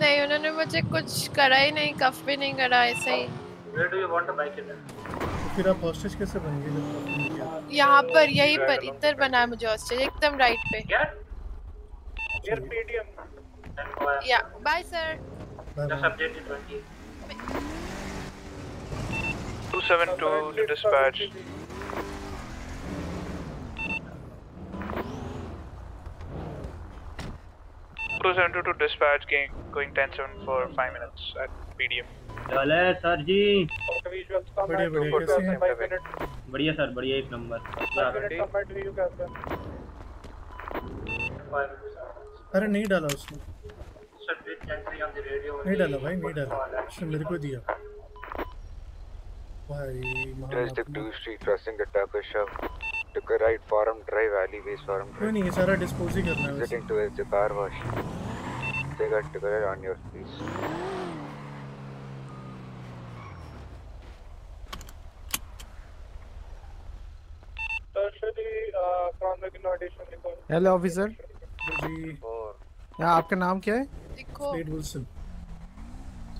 नहीं उन्होंने मुझे कुछ करा ही नहीं कफ भी नहीं करा ऐसे ही। Where do you want a bike unit? तो फिर आप हॉस्टेज कैसे बन गए यहाँ पर यहीं पर इधर बना है मुझे हॉस्टेज एकदम राइट पे। Yeah bye sir Just update it 20. 272 to dispatch. Dispatch, going going ten seven for five minutes at PDM. चले सर जी बढ़िया बढ़िया कैसे हैं बढ़िया सर बढ़िया एक नंबर अरे नहीं डाला उसने नहीं डाला भाई नहीं डाला उसने मेरे को दिया भाई District आदमी। 2 Street crossing the Tucker Shop. Took a right Forum Drive, alleyways Forum Drive. नहीं ये सारा डिस्पोज ही करना है वैसे Visiting towards the car wash. They got together on your please. Hello officer ji आपका नाम क्या है स्लेड विल्सन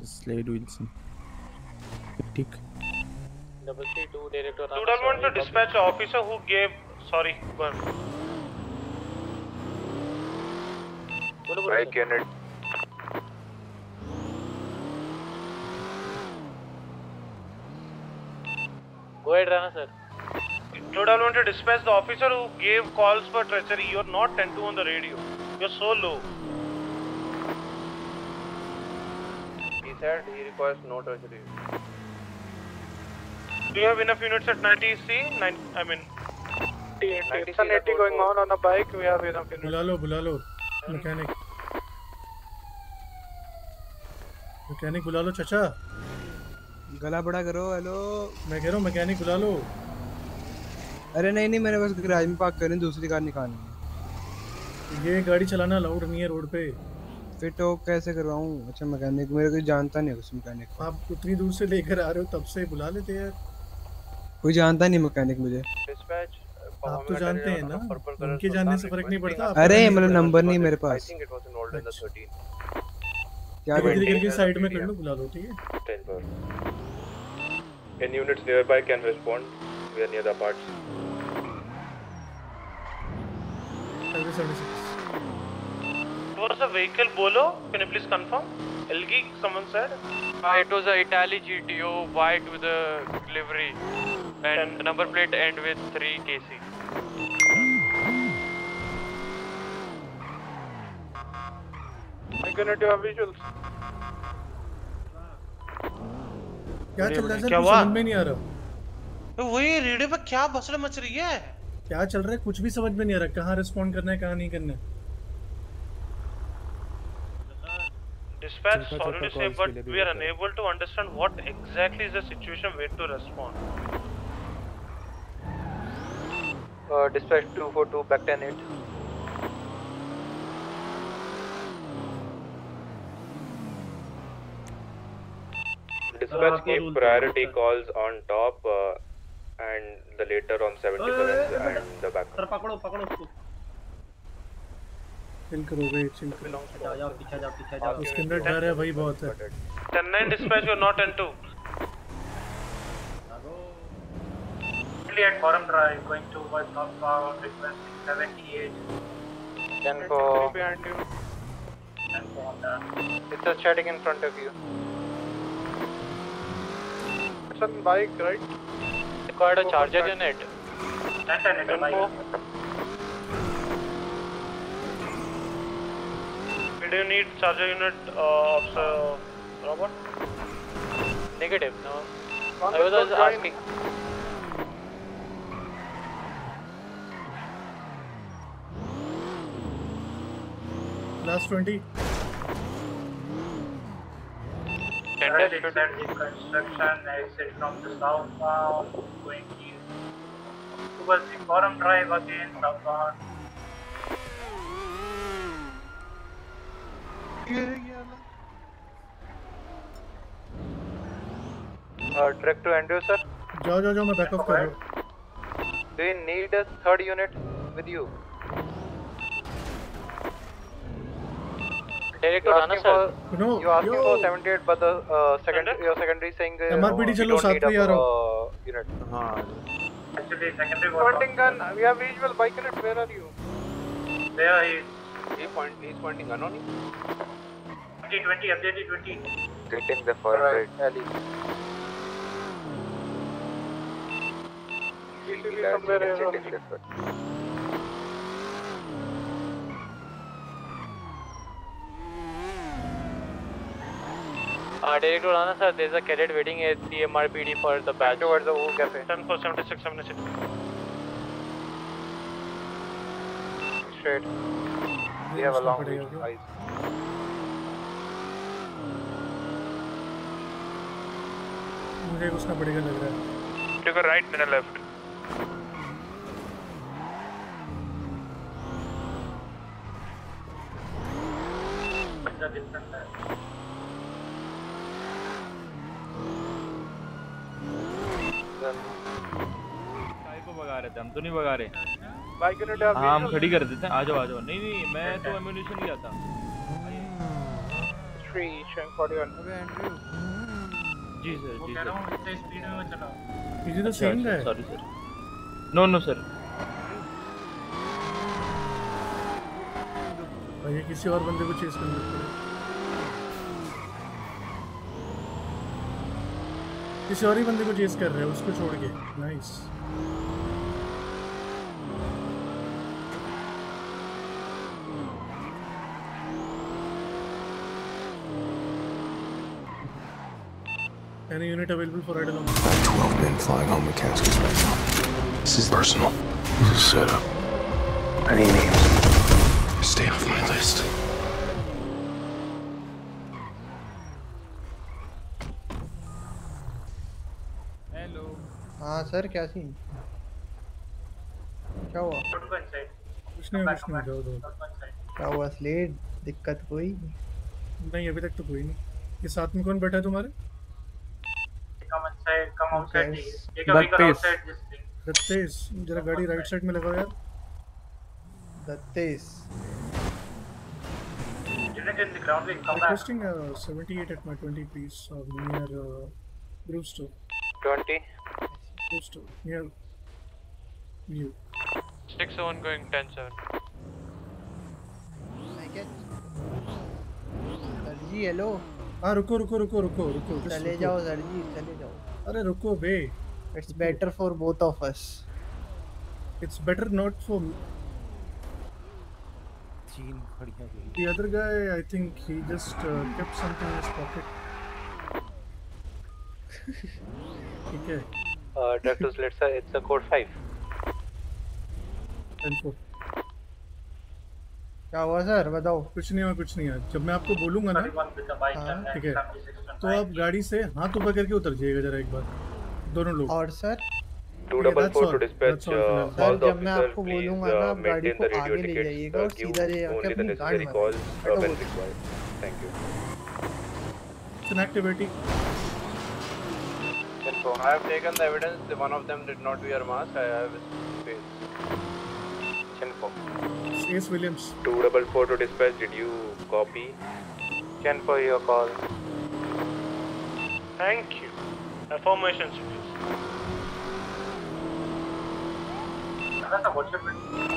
स्लेड विल्सन ठीक Double three two director. Two double one to dispatch a officer who gave. Sorry, go on. Bike unit. Go ahead, Rana sir. Two double one to dispatch the officer who gave calls for treachery. You're not 10 2 on the radio. You're so low. He said he requires no treasury. Do you have enough units at 90C? Nine, I mean, It's an 80 going on on a bike. We have enough units. बुला लो बुला लो मैकेनिक मैकेनिक बुला लो चाचा। गला बड़ा करो हेलो मैं कह रहा हूँ मैकेनिक बुला लो। अरे नहीं नहीं मैंने बस गैराज में पार्क करनी दूसरी कार निकालनी है। ये गाड़ी चलाना अलाउड नहीं है रोड पे। फिट हो कैसे करवाऊँ? अच्छा मैकेनिक मेरे को जानता नहीं है उस मैकेनिक आप उतनी दूर से लेकर आ रहे हो तब से बुला लेते यार कोई जानता नहीं मैकेनिक मुझे. आप तो जानते हैं ना उनके जानने से फ़र्क नहीं पड़ता अरे मतलब नंबर नहीं है। मेरे पास think it was involved in the 13. क्या धीरे धीरे करूँ? करके साइड में कर लो बुला दो ठीक है 10 per. Any units nearby can respond. We are near the parts. Highway 76 was the vehicle Bolo? Can you please confirm? Elgi, someone said. Uh, it was a Italy GTO white with a livery and number plate end with 3 kc क्या चल रहा है समझ में नहीं आ रहा। वही रेडियो क्या मच रही है? क्या चल रहा है? कुछ भी समझ में नहीं आ रहा। कहा रिस्पॉन्ड करना है कहाँ नहीं करना है? Uh, dispatch 242 back 10 8. Dispatch gave priority calls on top uh, and the later on 77 and the back. Sir पकड़ो पकड़ो उसको चिल करो भाई चिल करो जाओ पीछे जाओ पीछे जाओ उसके अंदर डर है भाई बहुत है 10-9 dispatch, you're not N2. Currently at Forum Drive, going towards northbound, requesting 78. 10 for. behind you. 10 for on that. It's a chatting in front of you. It's on bike, right? Required a charger unit. 10 10 into bike. Do you need charger unit, uh, officer Robert? Negative, no. I was just asking. Last 20. Tender should that the construction exit from the southbound going east towards the forum drive again southbound. Uh, direct to Andrew, sir. Go, go, go. I'm back off. Do you need a third unit with you? Asking sir. for, No, you're asking yo. for 78, but the uh, second, your secondary saying uh, MRPD we चलो, साथ में ही आ a रहा uh, unit. Actually, secondary was Pointing gun, we have visual bike unit, where are you? There is He point, he's pointing gun on you. 20 20, updated 20. Getting the far Right, right. Ali. Somewhere getting Uh, direct to Rana, sir. There's a cadet waiting at the MRPD for the badge. Towards the Wu Cafe. 10 for 76, 76. Straight. We have a long पड़ेगा reach eyes. मुझे घुसना पड़ेगा लग रहा है Take a right, then a left. What's the distance there? Then काय को भगा रहे थे हम तो नहीं भगा रहे। हाँ हम खड़ी कर देते हैं। आ जाओ आ जाओ। नहीं नहीं मैं तो एम्यूनिशन लिया था। 3, showing 41. जी सर जी सर हूँ तो सेम है। Sorry sir no no sir ये किसी और बंदे को चेस करना पड़ेगा किसी और ही बंदे को चेस कर रहे हैं उसको छोड़ के। Nice Any unit available for along? 12 men flying home with caskets right now. This is personal. This is set up. Any names? Stay off my list. Hello हाँ सर क्या सीन क्या हुआ कुछ नहीं कुछ नहीं जाओ दो क्या हुआ स्लेड दिक्कत कोई नहीं अभी तक तो कोई नहीं ये साथ में कौन बैठा है तुम्हारे please. Take a vehicle Dत्तेश। outside this thing. Dattesh जरा गाड़ी राइट साइड में लगाओ यार Dattesh Unit in the ground wing, come back. requesting uh, 78 at my 20 please uh, near uh, Groove Store 20. Groove Store near you 6-1 going 10-7. Sir ji hello हाँ रुको रुको रुको रुको रुको चले। जाओ सर जी चले जाओ अरे रुको बे। It's better for both of us it's better not for चीन बढ़िया है the other guy I think he just kept something in his pocket ठीक है। Doctor let's a it's a code 5 क्या हुआ सर बताओ। कुछ नहीं हुआ कुछ नहीं है जब मैं आपको बोलूँगा ना हाँ। ठीक है। तो आप गाड़ी से हाथ ऊपर करके उतर जाइएगा जरा एक बार दोनों लोग और sir Two double four to dispatch uh, sir all the जब मैं officer. आपको Please बोलूँगा ना uh, आप गाड़ी maintain को the radio आगे ले tickets. जाइएगा Uh, और give सीधा जाइए only the अपनी गाड़ी necessary में calls uh, हटो when वो। required. Thank you. It's an activity. I have taken the evidence. One of them did not wear mask. I have space. Chinfo. Ace Williams. Two double four to dispatch. Did you copy? Chinfo, your call. Thank you. Affirmations, please.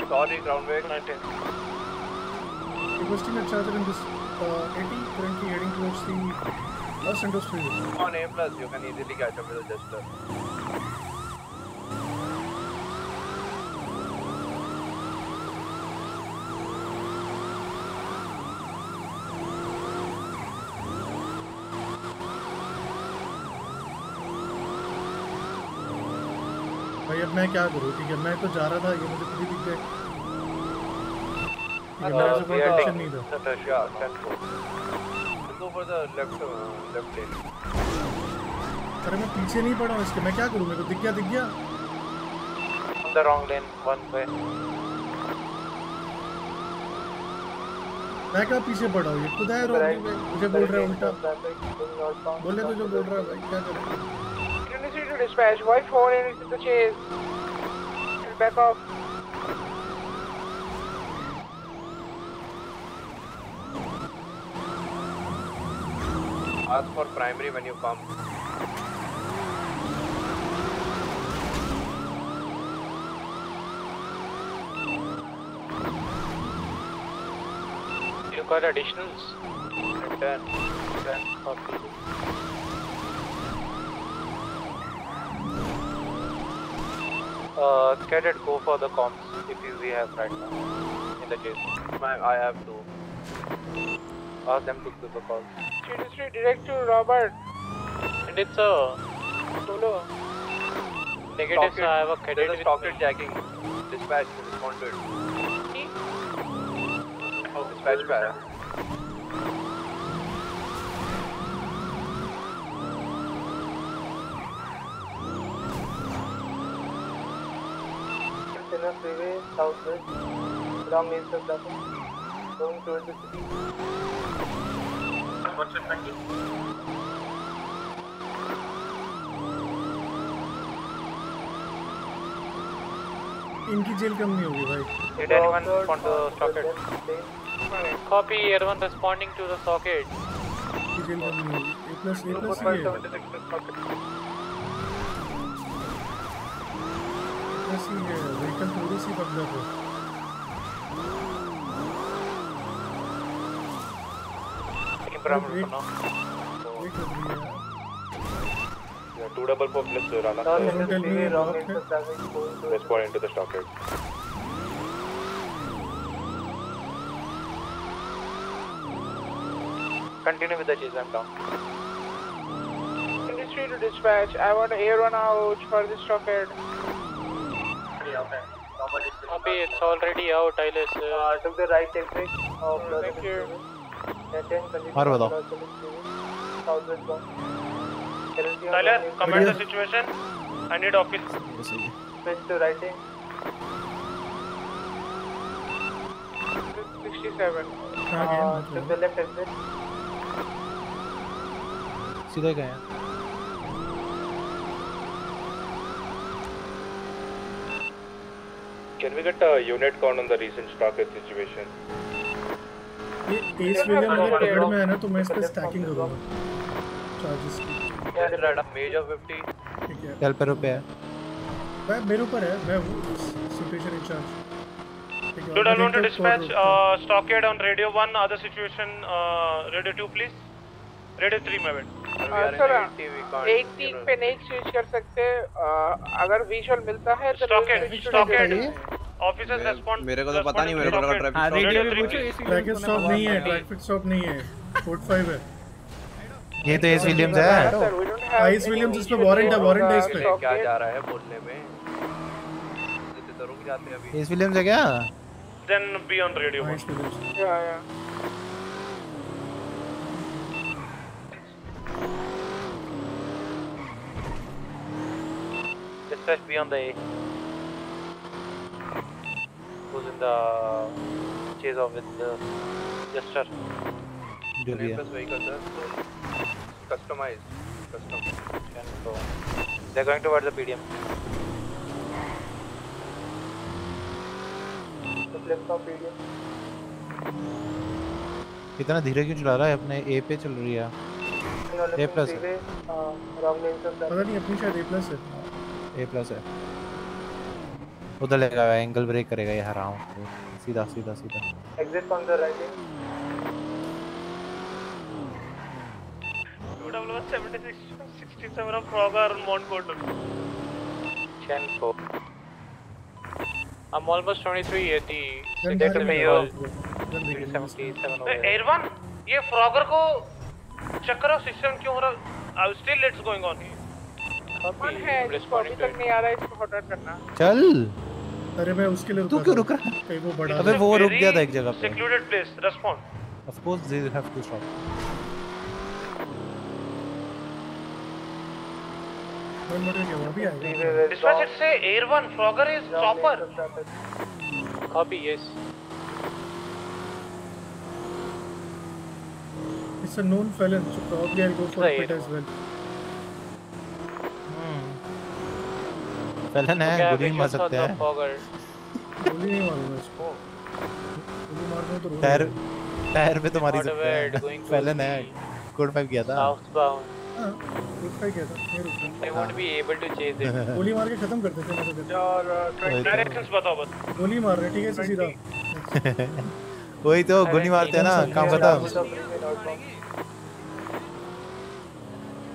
Sorry, ground wing. Requesting a charger in this uh, 80 currently heading towards the Los Santos freeway. On A plus, you can easily catch up with the jester. मैं क्या करूँ? ठीक है मैं तो जा रहा था ये मुझे खुद ही दिख गए। मेरा Uh, ऐसा कोई टेंशन नहीं था. अरे मैं पीछे नहीं पड़ा हूँ इसके मैं क्या करूँ? मेरे को दिख गया दिख गया। The wrong lane, one way. मैं क्या पीछे पड़ा हूँ? ये खुद है में मुझे बोल रहा है उल्टा। बोले तो जो बोल रहा है भाई क्या करें? Dispatch. Why phone in the chase? Back off. Ask for primary when you come. You got additionals? Ten. Ten. Copy. Uh, cadet, go for the comms if you we have right now in the case. Ma'am, I have to. Ask them to do the call. Unity direct to Robert. And it's a Solo. negative, so I have a There cadet is with stockade jacking. Dispatch, respond to it. Dispatch para. Freeway, southwest. Lanes of traffic. Going towards the city. What's it, Frankie? इनकी जेल कम नहीं होगी भाई Did anyone respond to the socket? Copy, everyone responding to the socket. इनकी जेल कम नहीं होगी ए प्लस ए प्लस ही ऐसी है व्हीकल थोड़ी सी बंदे को two double four plus wrong into the stock rate continue with the chase, I'm down. Industry to dispatch, I want to air one out for this stockade. Copy, it's already out, ILS. Uh, took the right exit of the Thank you. और बताओ। Tyler, comment the situation. I need office. Switch to right lane. 67. Uh, मतलब? took the left exit. सीधे गए Can we get a unit count on the recent stockade situation? ये एस विलियम अगर पकड़ में है ना तो मैं इस पे स्टैकिंग करूँगा चार्जेस की मेज ऑफ़ 50 ठीक है चल पे रुपए है मैं मेरे ऊपर है मैं हूँ सिचुएशन इंचार्ज है I और want to देखते dispatch uh, stockade on radio 1, other situation, uh, radio 2 please. Radio 3 my bad. Sir एक पीक पे नहीं स्विच कर सकते। अगर विजुअल मिलता है तो Stockade, stockade. मेरे को तो पता नहीं मेरे को लगा ट्रैफ़िक हाँ, स्टॉप है। ट्रैफ़िक स्टॉप नहीं है ट्रैफ़िक स्टॉप नहीं है। कोड 5 है। ये तो एस विलियम्स है। आइस विलियम्स इस पे वारंट है वारंट है इस पे। क्या जा रहा है बोलने में? इतने तो रुक जाते हैं अभी एस विलियम्स है क्या be on radio 1. या या Dispatch be on the A. Who's in the chase off with the भी है plus vehicle sir customize custom So they're going towards the PDM. Left of video इतना धीरे क्यों चला रहा है अपने ए पे चल रही है ए प्लस है पता नहीं अपनी शायद ए प्लस है ए प्लस है उधर लगा है एंगल ब्रेक करेगा ये हराऊं सीधा सीधा सीधा exit from the right Dude, I was 76, 67 of Frogger on Mount Gordon. 10 4. I'm almost 23 at the sector mayor. up. Then begin. 77 over there. Airwan, ये Frogger को check करो सिस्टम क्यों हो रहा है? Still it's going on कौन है जिसको अभी तक नहीं आ रहा इसको ऑर्डर करना। चल। अरे मैं उसके लिए तू क्यों रुक? रहा है? वो बड़ा अबे वो रुक गया था एक जगह पे। secluded place. Respond. Of course they have to stop dispatch it say Airwan Frogger is chopper. Copy, yes. It's a known felon, so probably I'll go for Right. it as well. Fallon है Okay, गोली मार सकते हैं. गोली नहीं मारूँगा इसको। गोली मारना तो टायर टायर पे तो मार ही सकते हैं। फैलन है। कोड फाइव किया था। Southbound. हाँ रुक पाई क्या था मैं रुक They won't be able to chase it. *laughs* गोली मार के खत्म कर देते हैं और वही तो। directions बताओ बस। गोली मार रहे ठीक है सीधा। *laughs* वही तो गोली मारते हैं ना काम खत्म।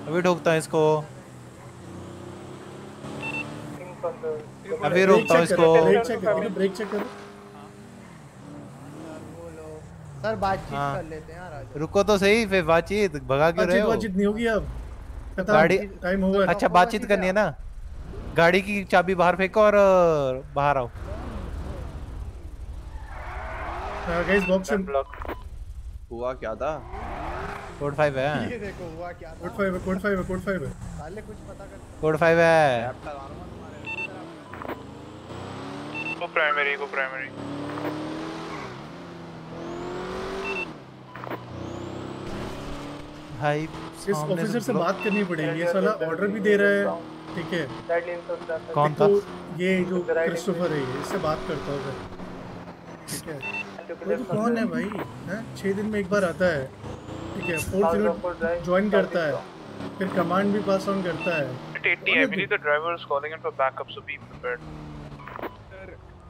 अभी ठोकता हूँ इसको। अभी रोकता हूँ इसको। ब्रेक चेक करो ब्रेक चेक करो। सर बातचीत हाँ। कर लेते हैं यार रुको तो सही फिर बातचीत भगा क्यों रहे हो? बातचीत नहीं होगी अब। गाड़ी टाइम ओवर अच्छा बातचीत करनी है ना? गाड़ी की चाबी बाहर फेंको और बाहर आओ। गाइस बॉक्स हुआ क्या था? कोड फाइव ये देखो हुआ क्या था? कोड 5 है कोड 5 है कोड 5 है। साले कुछ पता कर कोड फाइव है। Go primary, go primary. भाई इस ऑफिसर से बात करनी पड़ेगी ये साला ऑर्डर भी दे रहा है ठीक है। राइट लेन से जाता कौन था? तो ये जो क्रिस्टोफर है इससे बात करता हूँ मैं ठीक है। तो कौन है भाई हैं? छः दिन में एक बार आता है। ठीक है फोर्थ यूनिट ज्वाइन करता है। फिर कमांड भी पास ऑन करता है। At 80, I believe the driver is calling in for backup, so be prepared.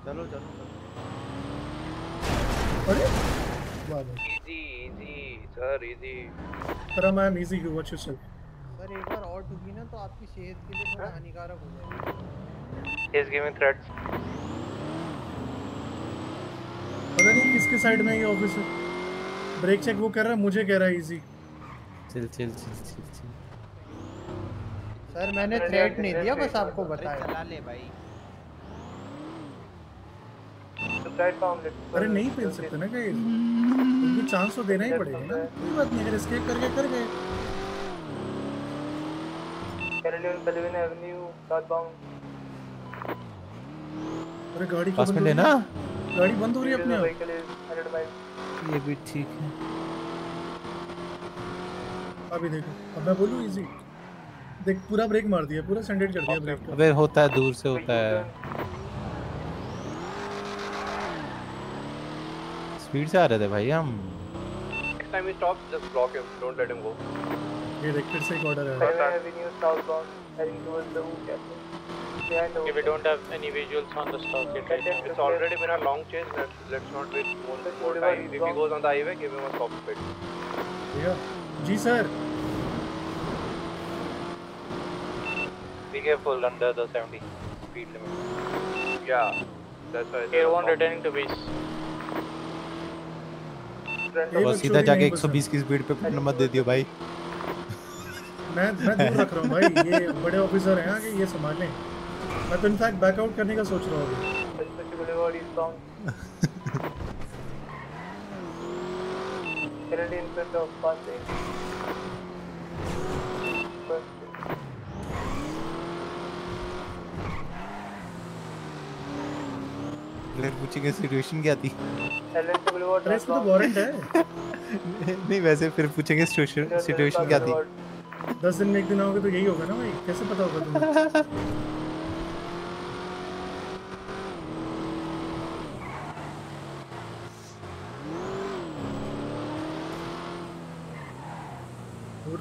चलो चलो अरे इजी इजी सर इजी पर I am easy to watch yourself sir एक बार और ना तो आपकी सेहत के लिए थोड़ा हानिकारक हो जाएगा। He's giving threats. पता नहीं किसके साइड में है ये ऑफिसर ब्रेक चेक वो कर रहा है मुझे कह रहा है easy chill chill chill chill chill. Sir मैंने थ्रेट नहीं दिया बस आपको बताया। चला ले भाई। अरे नहीं पहन सकते ना कहीं। उनको चांस तो देना ही पड़ेगा ना। कोई बात नहीं अगर एस्केप करके कर गए। कैनेडियन पेलिविन एवेन्यू साउथबाउंड अरे गाड़ी पास में लेना है? गाड़ी बंद हो रही है अपने आप? व्हीकल इज़ 100 माइल्स ये भी ठीक है। अभी देखो अब मैं बोलूँ इजी देख पूरा ब्रेक मार दिया पूरा सेंडेड कर दिया ब्रेक अबे होता है दूर से होता है। स्पीड से आ रहे थे भाई हम। Next time he stops, just block him. Don't let him go. ये देख फिर से एक ऑर्डर है। Seven Avenue southbound, heading towards the Wu Cafe. Behind Okay, we don't have any visuals on the stock yet right. It's already been a long chase. Let's let's not waste more, more time. If he goes on the highway, give him a stop speed. भैया जी sir Be careful under the 70 speed limit. Yeah, that's why. Air one returning to base. और सीधा जाके 120 की स्पीड पे नंबर दे दियो भाई मैं मैं दूर रख रहा हूँ भाई ये बड़े ऑफिसर हैं आगे ये संभालें मैं तो इनफैक्ट बैकआउट करने का सोच रहा हूँ. Currently in front of passing. फिर पूछेंगे सिचुएशन क्या थी अरे इसमें तो वारंट है नहीं वैसे फिर पूछेंगे सिचुएशन सिचुएशन क्या थी दस दिन में एक दिन आओगे तो यही होगा ना भाई कैसे पता होगा तुम्हें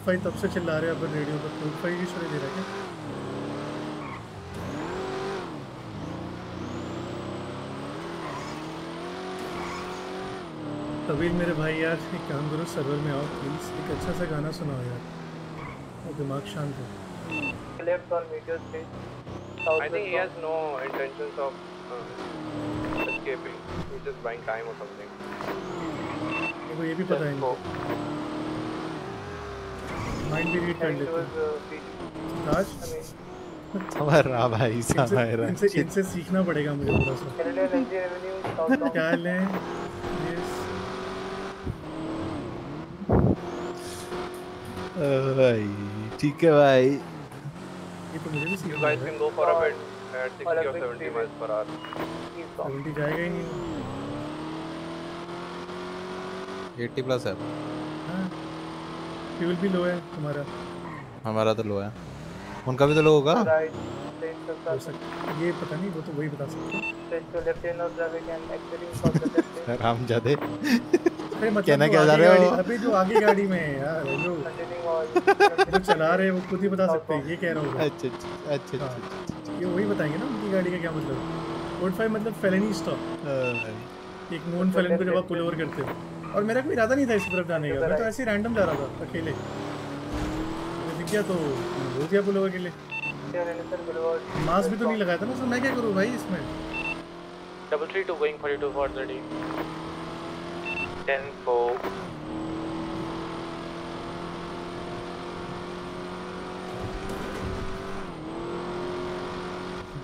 फाइव तब से चिल्ला रहे हैं अपन रेडियो पर। कोड फाइव की सुनाई दे रहा है क्या? तवील मेरे भाई यार एक काम करो सर्वर में आओ प्लीज़ एक अच्छा सा गाना सुनाओ यार। और दिमाग शांत हो। Left on Meteor Street. I think he has no intentions of uh, escaping. He's just buying time or something. ये भी पता है इनको। माइंड भी रीड कर लेते हैं राज भाई इनसे रहा इनसे इनसे सीखना पड़ेगा मुझे थोड़ा सा. *laughs* क्या लें? यस भाई ठीक है भाई। ये तो मुझे भी सीखना guys है can go for a bit at 60 or 70 miles per hour. Seventy जाएगा ही नहीं। 80 प्लस हाँ। फ्यूल भी लो है तुम्हारा। हमारा तो लो है। उनका भी तो लो होगा। हो ये पता नहीं वो तो वही बता सकते हैं। *laughs* राम जादे। मतलब कहना क्या जा रहे हो? अबे जो आगे गाड़ी में है यार जो जो *laughs* चला रहे हैं वो खुद ही बता सकते हैं ये कह रहा हूँ। अच्छा अच्छा अच्छा हाँ, अच्छा ये वही बताएँगे ना उनकी गाड़ी का क्या मतलब? कोड फाइव मतलब फेलेनी स्टॉप एक नोन फेलन को जब आप पुल ओवर करते हो। और मेरा कोई इरादा नहीं था इस तरफ़ जाने का। मैं तो ऐसे ही रैंडम जा रहा था अकेले। दिख गया तो बोल दिया पुल ओवर के लिए मास्क भी तो नहीं लगाया था ना मैं क्या करूँ भाई इसमें? Double three two going 42 for 30. 10 4.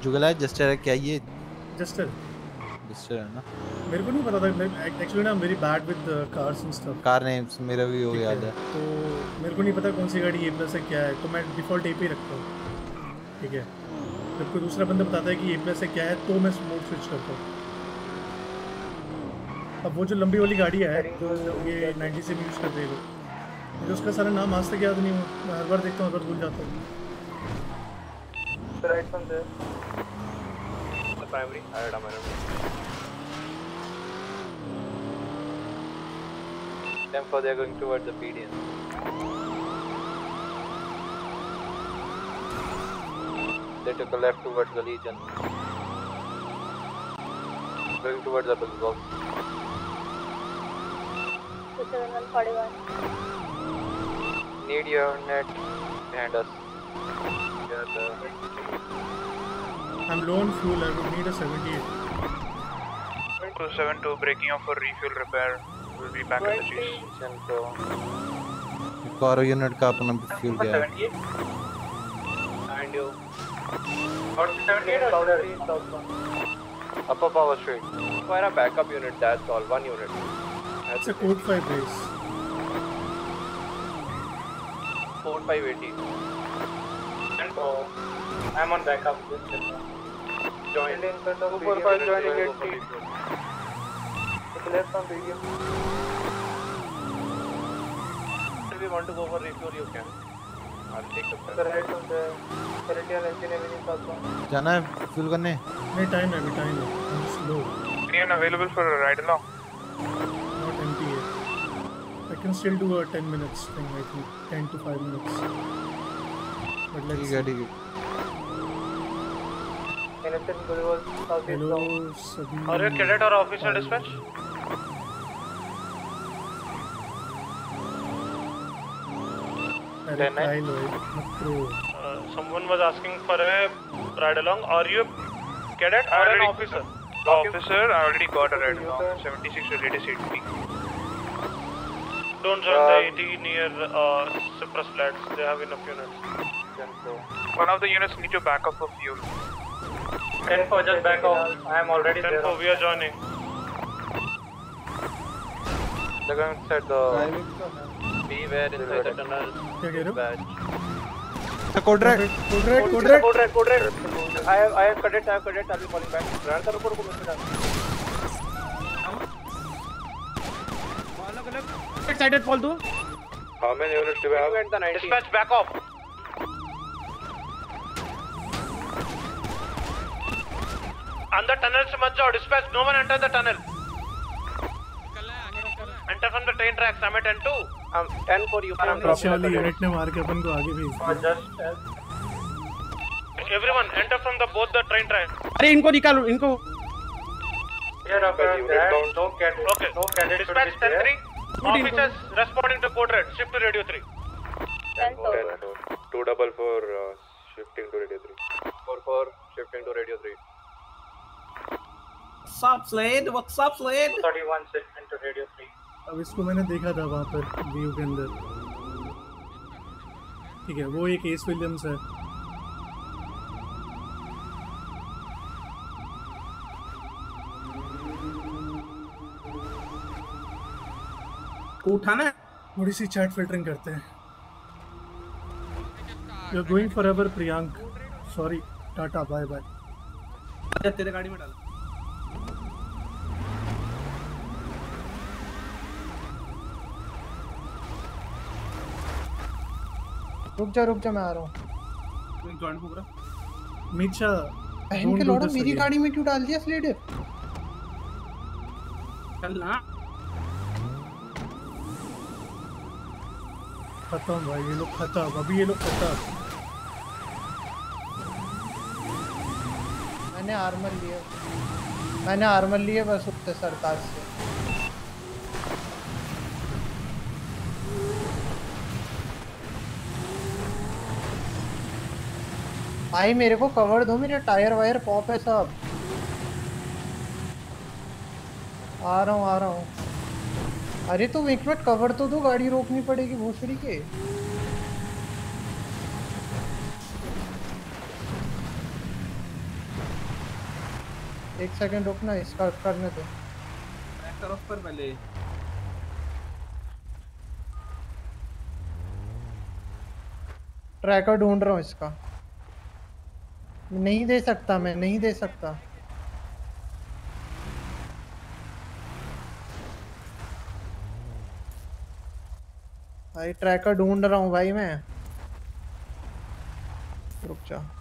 जुगला जस्टर क्या ये? जस्टर। है ना। मेरे को नहीं पता था एक्चुअली ना very bad with cars and stuff car names मेरा भी हो याद है तो मेरे को नहीं पता कौन सी गाड़ी ए प्लस है क्या है। तो मैं डिफ़ॉल्ट ए पे रखता हूँ। ठीक है जब कोई दूसरा बंदा बताता है कि ए प्लस है क्या है तो मैं मोड स्विच करता हूँ। अब वो जो लंबी वाली गाड़ी है जो ये 90 से यूज़ करते हैं मुझे उसका सारा नाम आज तक याद नहीं हुआ। मैं हर बार देखता हूँ अगर भूल जाता हूँ। Primary. I had a minor. Them for they're going towards the PDN. They took a left towards the Legion. Going towards the big box. 7141. Need your net behind us. Yeah, the I'm low on fuel I would need a 78 272 breaking off for refuel repair. We'll be back at the chase. एक और यूनिट का अपना फ्यूल गया है and you. Upper Power Street. Fire a backup unit. That's all. One unit. It's a code 5 race Four five eighty. Oh, I'm on backup. जाना है फ्यूल करने? नहीं टाइम है अभी टाइम है। Slow green available for ride now not empty है I can still do a 10 minutes thing I think 10 to 5 minutes but let's get it Minutes in Are you cadet or officer? dispatch? Then eh? I, uh, someone was asking for a ride along. Are you a cadet or an officer? Officer, I already got a ride along. 76 related seat. Don't run the uh, 80 near uh, Cypress flats. They have enough units. One of the units need to back up for fuel. 10 just back off. I am already 10 there. for we are joining. They're going inside the. Beware inside the tunnel. हो Badge. Code red code red code Code red, code red, code red. I have, I have cadet, I have cadet. I'll be calling back. Run the report, report, report. Excited, fall do. How many units do we have? At the 90. Dispatch back off. अंदर टनल से मत जाओ dispatch no one enter the tunnel enter from the train I am at 2 Um, 10 for you. I'm पीछे dropping वाली the cadet. यूनिट ने मार के अपन को आगे भेज uh, everyone enter from the both the train track अरे इनको निकालो इनको here after that, no cadet, Okay. no cadet Dispatch 10 there. 3 officers responding to code red shift to radio 3 10 4 Ten, two double four, uh, shifting to radio three. 4 4, shifting to radio 3. What's up, Slade? What's up, Slade? 31 shift into radio 3. अब इसको मैंने देखा था वहाँ पर व्यू के अंदर ठीक है वो एक एस विलियम्स है उठाना थोड़ी सी चैट फिल्टरिंग करते हैं you are going forever Priyank sorry tata bye bye तेरे गाड़ी में डाल रुक जा रुक जा मैं आ रहा हूँ। जॉइंट हो रहा? मीचा बहन के लौड़ा मेरी गाड़ी में क्यों डाल दिया स्लेड चल ना। खत्म भाई ये लोग खत्म अभी ये लोग खत्म। मैंने आर्मर लिया। मैंने आर्मर लिए बस उससे सरताज से। भाई मेरे को कवर दो मेरे टायर वायर पॉप है सब। आ रहा हूँ आ रहा हूँ। अरे तो एक मिनट कवर तो दो गाड़ी रोकनी पड़ेगी भूसड़ी के। एक सेकंड रुकना इसका करने दो। पर पहले ट्रैकर ढूंढ रहा हूँ इसका। नहीं दे सकता, मैं नहीं दे सकता। भाई ट्रैकर ढूंढ रहा हूँ भाई मैं। रुक जा।